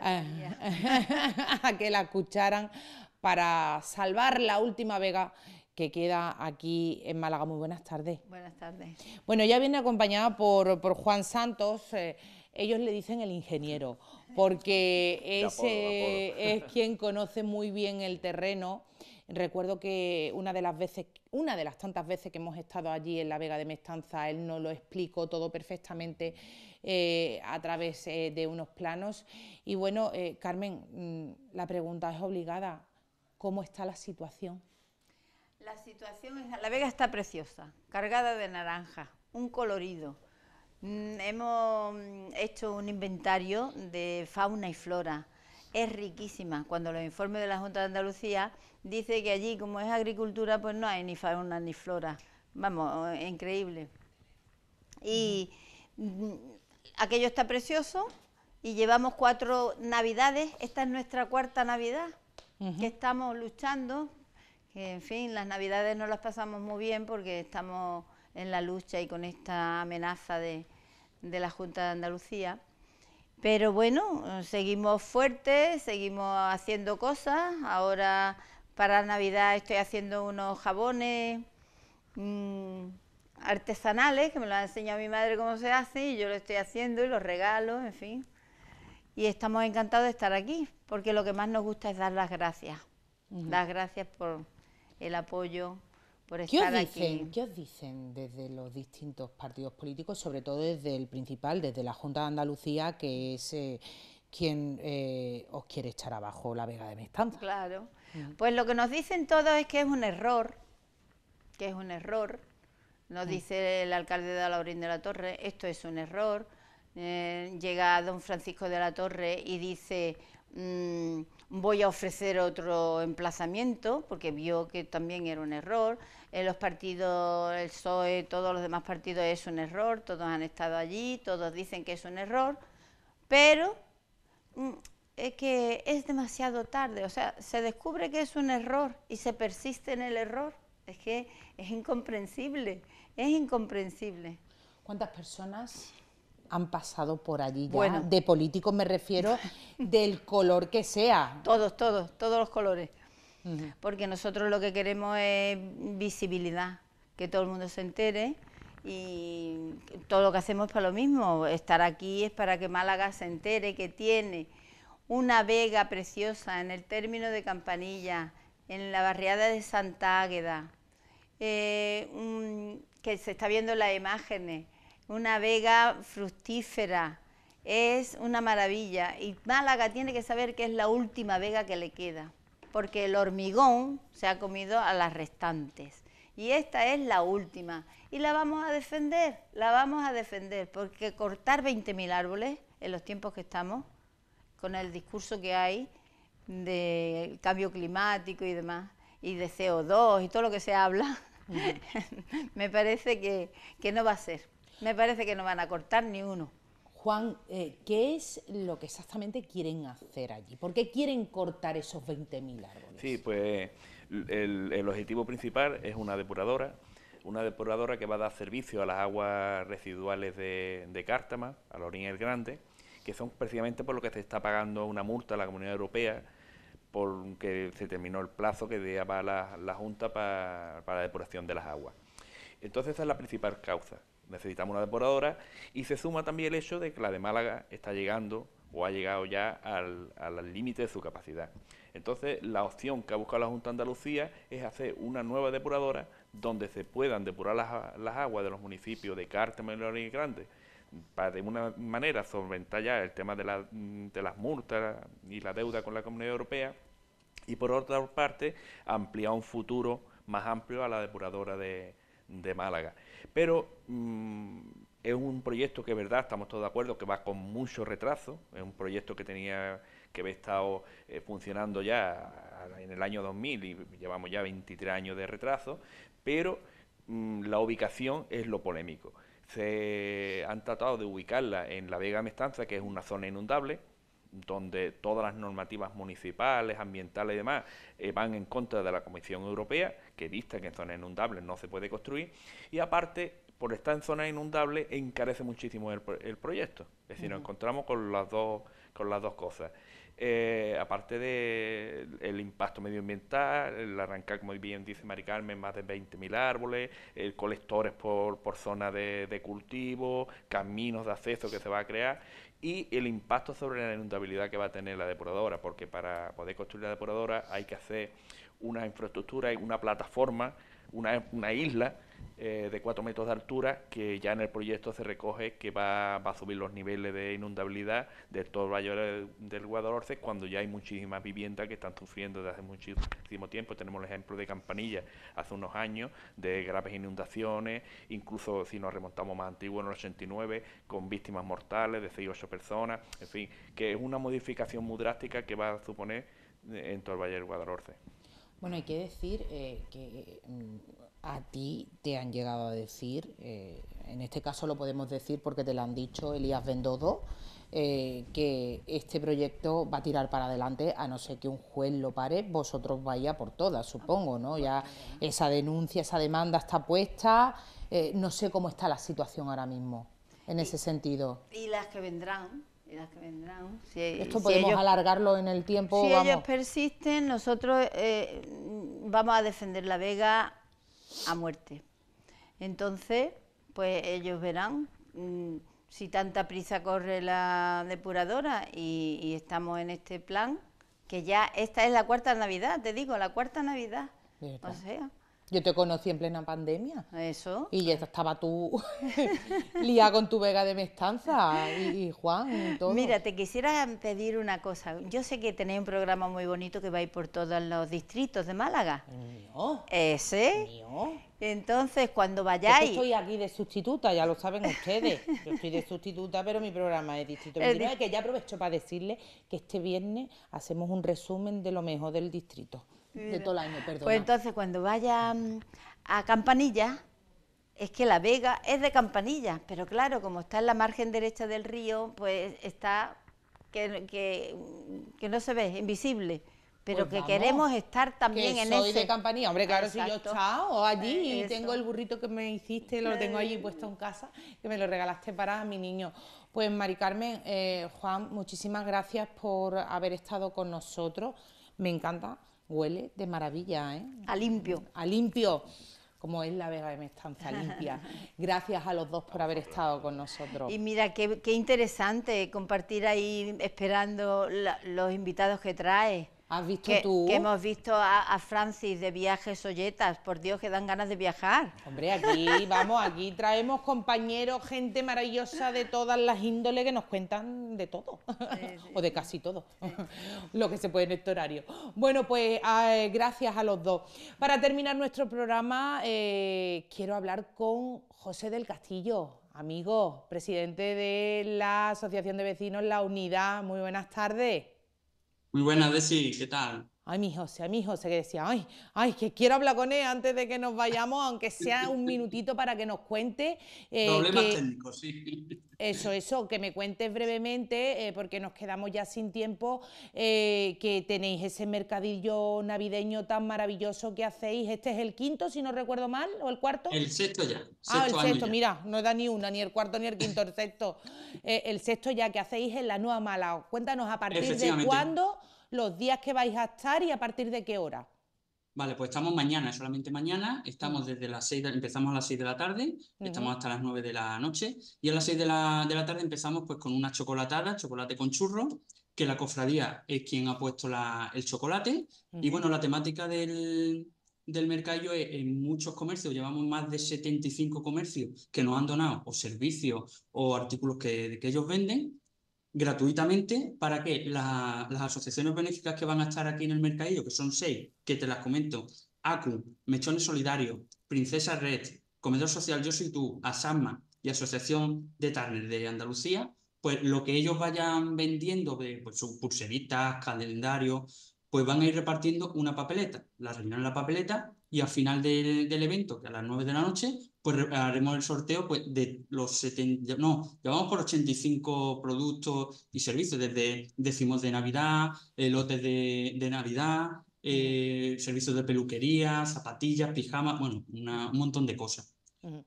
a que la escucharan para salvar la última Vega que queda aquí en Málaga. Muy buenas tardes. Buenas tardes. Bueno, ella viene acompañada por, por Juan Santos. eh, ellos le dicen el ingeniero, porque es, apodo, de eh, apodo. es quien conoce muy bien el terreno. Recuerdo que una de las veces, una de las tantas veces que hemos estado allí en la Vega de Mestanza, él nos lo explicó todo perfectamente eh, a través eh, de unos planos. Y bueno, eh, Carmen, mm, la pregunta es obligada. ¿Cómo está la situación? La situación es, la vega está preciosa, cargada de naranja, un colorido. Mm, Hemos hecho un inventario de fauna y flora. es riquísima. Cuando los informes de la Junta de Andalucía dice que allí, como es agricultura, pues no hay ni fauna ni flora. Vamos, es increíble. Y mm, aquello está precioso y llevamos cuatro navidades. Esta es nuestra cuarta Navidad que estamos luchando. En fin, las navidades no las pasamos muy bien porque estamos en la lucha y con esta amenaza de, de la Junta de Andalucía. Pero bueno, seguimos fuertes, seguimos haciendo cosas. Ahora para Navidad estoy haciendo unos jabones mm, artesanales, que me lo ha enseñado mi madre cómo se hace, y yo lo estoy haciendo y los regalo, en fin. Y estamos encantados de estar aquí, porque lo que más nos gusta es dar las gracias. Las gracias por el apoyo, por estar ¿Qué os dicen, aquí. ¿Qué os dicen desde los distintos partidos políticos, sobre todo desde el principal, desde la Junta de Andalucía, que es eh, quien eh, os quiere echar abajo la Vega de Mestanza? Claro. Pues lo que nos dicen todos es que es un error, que es un error. Nos dice el alcalde de Alaurín de la Torre, esto es un error. Eh, llega don Francisco de la Torre y dice, mm, voy a ofrecer otro emplazamiento, porque vio que también era un error. En los partidos, el PSOE, todos los demás partidos es un error, todos han estado allí, todos dicen que es un error, pero mm, es que es demasiado tarde, o sea, se descubre que es un error y se persiste en el error. Es que es incomprensible, es incomprensible. ¿Cuántas personas han pasado por allí ya? Bueno. De políticos me refiero, del color que sea. Todos, todos, todos los colores. Porque nosotros lo que queremos es visibilidad, que todo el mundo se entere y todo lo que hacemos es para lo mismo. Estar aquí es para que Málaga se entere que tiene una vega preciosa en el término de Campanilla, en la barriada de Santa Águeda, eh, un- que se está viendo en las imágenes, una vega fructífera, es una maravilla. Y Málaga tiene que saber que es la última vega que le queda, porque el hormigón se ha comido a las restantes. Y esta es la última. Y la vamos a defender, la vamos a defender, porque cortar 20.000 árboles en los tiempos que estamos, con el discurso que hay de cambio climático y demás, y de CO2 y todo lo que se habla, me parece que, que no va a ser. Me parece que no van a cortar ni uno. Juan, eh, ¿qué es lo que exactamente quieren hacer allí? ¿Por qué quieren cortar esos 20.000 árboles? Sí, pues el, el objetivo principal es una depuradora, una depuradora que va a dar servicio a las aguas residuales de, de Cártama, a la orilla del Grande, que son precisamente por lo que se está pagando una multa a la Comunidad Europea porque se terminó el plazo que daba la, la Junta pa- para la depuración de las aguas. Entonces esa es la principal causa. Necesitamos una depuradora y se suma también el hecho de que la de Málaga está llegando o ha llegado ya al límite de su capacidad. Entonces la opción que ha buscado la Junta de Andalucía es hacer una nueva depuradora donde se puedan depurar las, las aguas de los municipios de Cártama y Grande para de una manera solventar ya el tema de, la- de las multas y la deuda con la Comunidad Europea y por otra parte ampliar un futuro más amplio a la depuradora de, de Málaga. Pero mm, es un proyecto que, es verdad, estamos todos de acuerdo, que va con mucho retraso, es un proyecto que tenía que haber estado eh, funcionando ya en el año 2000 y llevamos ya 23 años de retraso, pero mm, la ubicación es lo polémico. Se han tratado de ubicarla en la Vega Mestanza, que es una zona inundable, donde todas las normativas municipales, ambientales y demás eh, van en contra de la Comisión Europea, que dicta que en zonas inundables no se puede construir, y aparte, por estar en zonas inundables, encarece muchísimo el, el proyecto. Es decir, nos encontramos con las dos, con las dos cosas. Eh, aparte de el impacto medioambiental, el arrancar, como bien dice Mari Carmen, más de 20.000 árboles, eh, colectores por, por zona de, de cultivo, caminos de acceso que se va a crear y el impacto sobre la inundabilidad que va a tener la depuradora, porque para poder construir la depuradora hay que hacer una infraestructura una plataforma, una, una isla eh, de 4 metros de altura, que ya en el proyecto se recoge que va, a subir los niveles de inundabilidad de todo el Valle del Guadalhorce cuando ya hay muchísimas viviendas que están sufriendo desde hace muchísimo tiempo. Tenemos el ejemplo de Campanilla hace unos años de graves inundaciones, incluso si nos remontamos más antiguo, en el 89, con víctimas mortales de 6 o 8 personas, en fin, que es una modificación muy drástica que va a suponer en todo el Valle del Guadalhorce. Bueno, hay que decir eh, que mm, a ti te han llegado a decir, eh, en este caso lo podemos decir porque te lo han dicho Elías Bendodo, eh, que este proyecto va a tirar para adelante a no ser que un juez lo pare, vosotros vaya por todas, supongo, ¿no? Ya esa denuncia, esa demanda está puesta, eh, no sé cómo está la situación ahora mismo en ese sentido. Y las que vendrán, y las que vendrán. Esto podemos alargarlo en el tiempo. Si ellos persisten, nosotros vamos a defender la Vega a muerte. Entonces, pues ellos verán mm, si tanta prisa corre la depuradora y, estamos en este plan, que ya esta es la cuarta Navidad, te digo, la cuarta Navidad. O sea, yo te conocí en plena pandemia. Eso. Y ya estaba tú lía con tu vega de mestanza y, Juan y todo. Mira, te quisiera pedir una cosa. Yo sé que tenéis un programa muy bonito que va a ir por todos los distritos de Málaga. Mío. ¿Ese? Mío. Entonces, cuando vayáis... Yo estoy aquí de sustituta, ya lo saben ustedes. Yo estoy de sustituta, pero mi programa es distrito que ya aprovecho para decirle que este viernes hacemos un resumen de lo mejor del distrito de todo el año, perdón. Pues entonces cuando vaya mm, a Campanilla, es que la Vega es de Campanilla, pero claro, como está en la margen derecha del río, pues está que, que, no se ve, invisible. Pero pues que queremos estar también en soy de Campanilla, hombre, claro, si yo he estado allí y tengo el burrito que me hiciste, lo tengo allí puesto en casa, que me lo regalaste para mi niño. Pues Mari Carmen, eh, Juan, muchísimas gracias por haber estado con nosotros. Me encanta Huele de maravilla, ¿eh? A limpio. A limpio, como es la Vega de Mestanza, limpia. Gracias a los dos por haber estado con nosotros. Y mira, qué, interesante compartir ahí esperando los invitados que traes. ¿Has visto que, tú? Que hemos visto a, Francis de viajes olletas, por Dios que dan ganas de viajar. Hombre, aquí vamos, aquí traemos compañeros, gente maravillosa de todas las índoles que nos cuentan de todo, o de casi todo, lo que se puede en este horario. Bueno, pues eh, gracias a los dos. Para terminar nuestro programa, eh, quiero hablar con José del Castillo, amigo, presidente de la Asociación de Vecinos La Unidad. Muy buenas tardes. Muy buenas, Desi, ¿qué tal? Ay, mi José, a mi José, que decía, ay, ay, que quiero hablar con él antes de que nos vayamos, aunque sea un minutito para que nos cuente. Eh, Problemas técnicos, sí. Eso, eso, que me cuentes brevemente, eh, porque nos quedamos ya sin tiempo, eh, que tenéis ese mercadillo navideño tan maravilloso que hacéis. Este es el quinto, si no recuerdo mal, o el cuarto. El sexto ya. ah, el sexto, mira, no da ni una, ni el cuarto, ni el quinto, el sexto. el sexto ya que hacéis en la Nueva Mala. Cuéntanos a partir de cuándo los días que vais a estar y a partir de qué hora. Vale, pues estamos mañana, solamente mañana, estamos desde las 6, empezamos a las 6 de la tarde, estamos hasta las 9 de la noche, y a las 6 de la, de la tarde empezamos pues con una chocolatada, chocolate con churro, que la cofradía es quien ha puesto la, el chocolate, y bueno, la temática del, del mercado es en muchos comercios, llevamos más de 75 comercios que nos han donado o servicios o artículos que, que ellos venden, gratuitamente para que las asociaciones benéficas que van a estar aquí en el mercadillo, que son seis, que te las comento, ACU, Mechones Solidarios, Princesa Red, Comedor Social Yo Soy Tú, ASAMA y Asociación de Turner de Andalucía, pues lo que ellos vayan vendiendo de pues, sus pulseritas, calendarios, pues van a ir repartiendo una papeleta. La rellenan la papeleta y al final del, del evento, que a las 9 de la noche, pues haremos el sorteo pues, de los 70, no, llevamos por 85 productos y servicios, desde décimos de Navidad, lotes de, de Navidad, eh, servicios de peluquería, zapatillas, pijamas, bueno, un montón de cosas.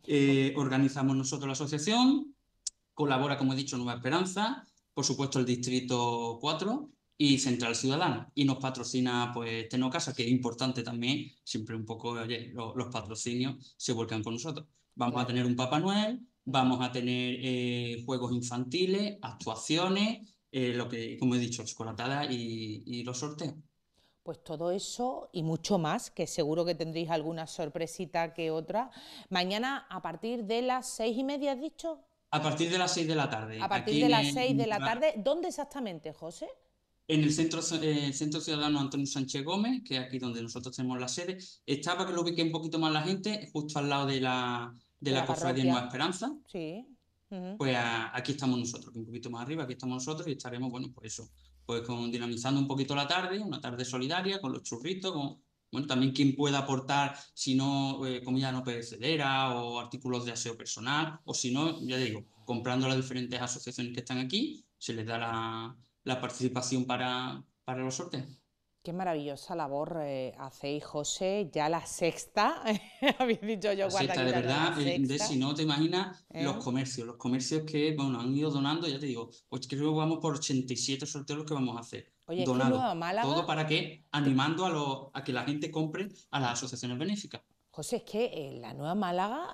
Eh, organizamos nosotros la asociación, colabora, como he dicho, Nueva Esperanza, por supuesto el Distrito 4 y Central Ciudadana. Y nos patrocina pues Tenocasa, que es importante también, siempre un poco, oye, los, patrocinios se vuelcan con nosotros. Vamos a tener un Papá Noel, vamos a tener eh, juegos infantiles, actuaciones, eh, lo que, como he dicho, chocolatada y, y los sorteos. Pues todo eso y mucho más, que seguro que tendréis alguna sorpresita que otra. Mañana a partir de las seis y media, ¿has dicho? A partir de las seis de la tarde. A partir de las seis de la tarde. ¿Dónde exactamente, José? En el centro, eh, centro Ciudadano Antonio Sánchez Gómez, que es aquí donde nosotros tenemos la sede, está para que lo ubique un poquito más la gente, justo al lado de la, de la, Cofradía Nueva Esperanza. Sí. Pues aquí estamos nosotros, un poquito más arriba, aquí estamos nosotros y estaremos, bueno, pues eso, pues con, dinamizando un poquito la tarde, una tarde solidaria, con los churritos, con, bueno, también quien pueda aportar, si no, eh, comida no perecedera o artículos de aseo personal, o si no, ya digo, comprando las diferentes asociaciones que están aquí, se les da la, la participación para, para los sorteos. Qué maravillosa labor eh, hacéis, José. Ya la sexta, habéis dicho yo. La sexta, de verdad, eh, de, si no te imaginas ¿Eh? los comercios, los comercios que bueno, han ido donando, ya te digo, pues creo que vamos por 87 sorteos que vamos a hacer. Oye, donado, Málaga... todo para que, animando a, lo, a que la gente compre a las asociaciones benéficas. José, es que en la Nueva Málaga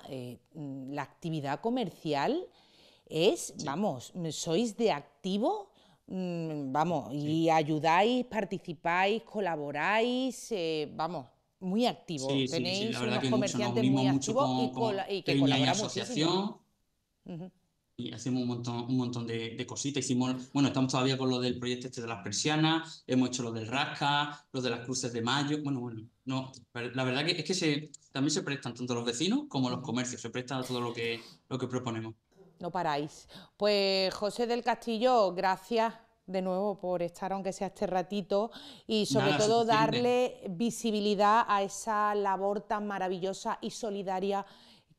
la actividad comercial es, vamos, sois de activo Mm, vamos, y ayudáis, participáis, colaboráis, eh, vamos, muy activos. Tenéis unos comerciantes muy activos y, que colaboran asociación. Y hacemos un montón, un montón de, cositas. Hicimos, bueno, estamos todavía con lo del proyecto este de las persianas, hemos hecho lo del rasca, lo de las cruces de mayo. Bueno, bueno, no, la verdad que es que se, también se prestan tanto los vecinos como los comercios, se prestan a todo lo que, lo que proponemos no paráis. Pues José del Castillo, gracias de nuevo por estar aunque sea este ratito y sobre todo darle visibilidad a esa labor tan maravillosa y solidaria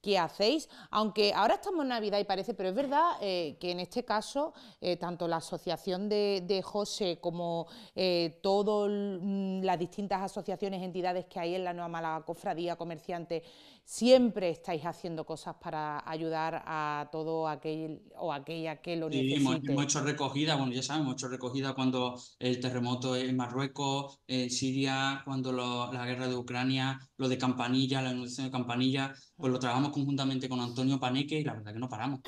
que hacéis, aunque ahora estamos en Navidad y parece, pero es verdad eh, que en este caso, eh, tanto la asociación de, José como eh, todas mm, las distintas asociaciones, entidades que hay en la Nueva Málaga Cofradía, comerciantes, siempre estáis haciendo cosas para ayudar a todo aquel o aquella que lo necesite. Hemos, hemos, hecho recogida, bueno, ya saben, hemos hecho recogida cuando el terremoto en Marruecos, en Siria, cuando la guerra de Ucrania, lo de Campanilla, la inundación de Campanilla, pues lo trabajamos conjuntamente con Antonio Paneque y la verdad que no paramos.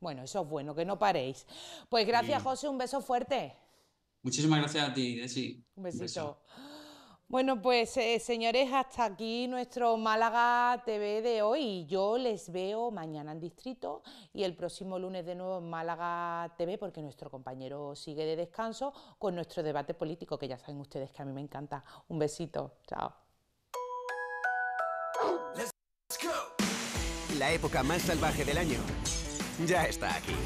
Bueno, eso es bueno, que no paréis. Pues gracias, José, un beso fuerte. Muchísimas gracias a ti, Desi. Un besito. Bueno, pues eh, señores, hasta aquí nuestro Málaga TV de hoy. Yo les veo mañana en Distrito y el próximo lunes de nuevo en Málaga TV porque nuestro compañero sigue de descanso con nuestro debate político, que ya saben ustedes que a mí me encanta. Un besito, chao. La época más salvaje del año ya está aquí.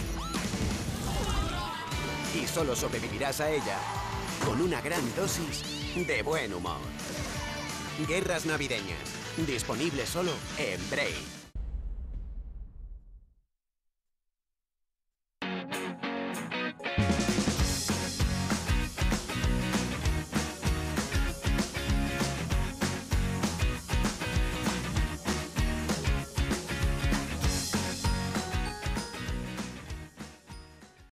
Y solo sobrevivirás a ella con una gran dosis de buen humor. Guerras navideñas. Disponible solo en Break.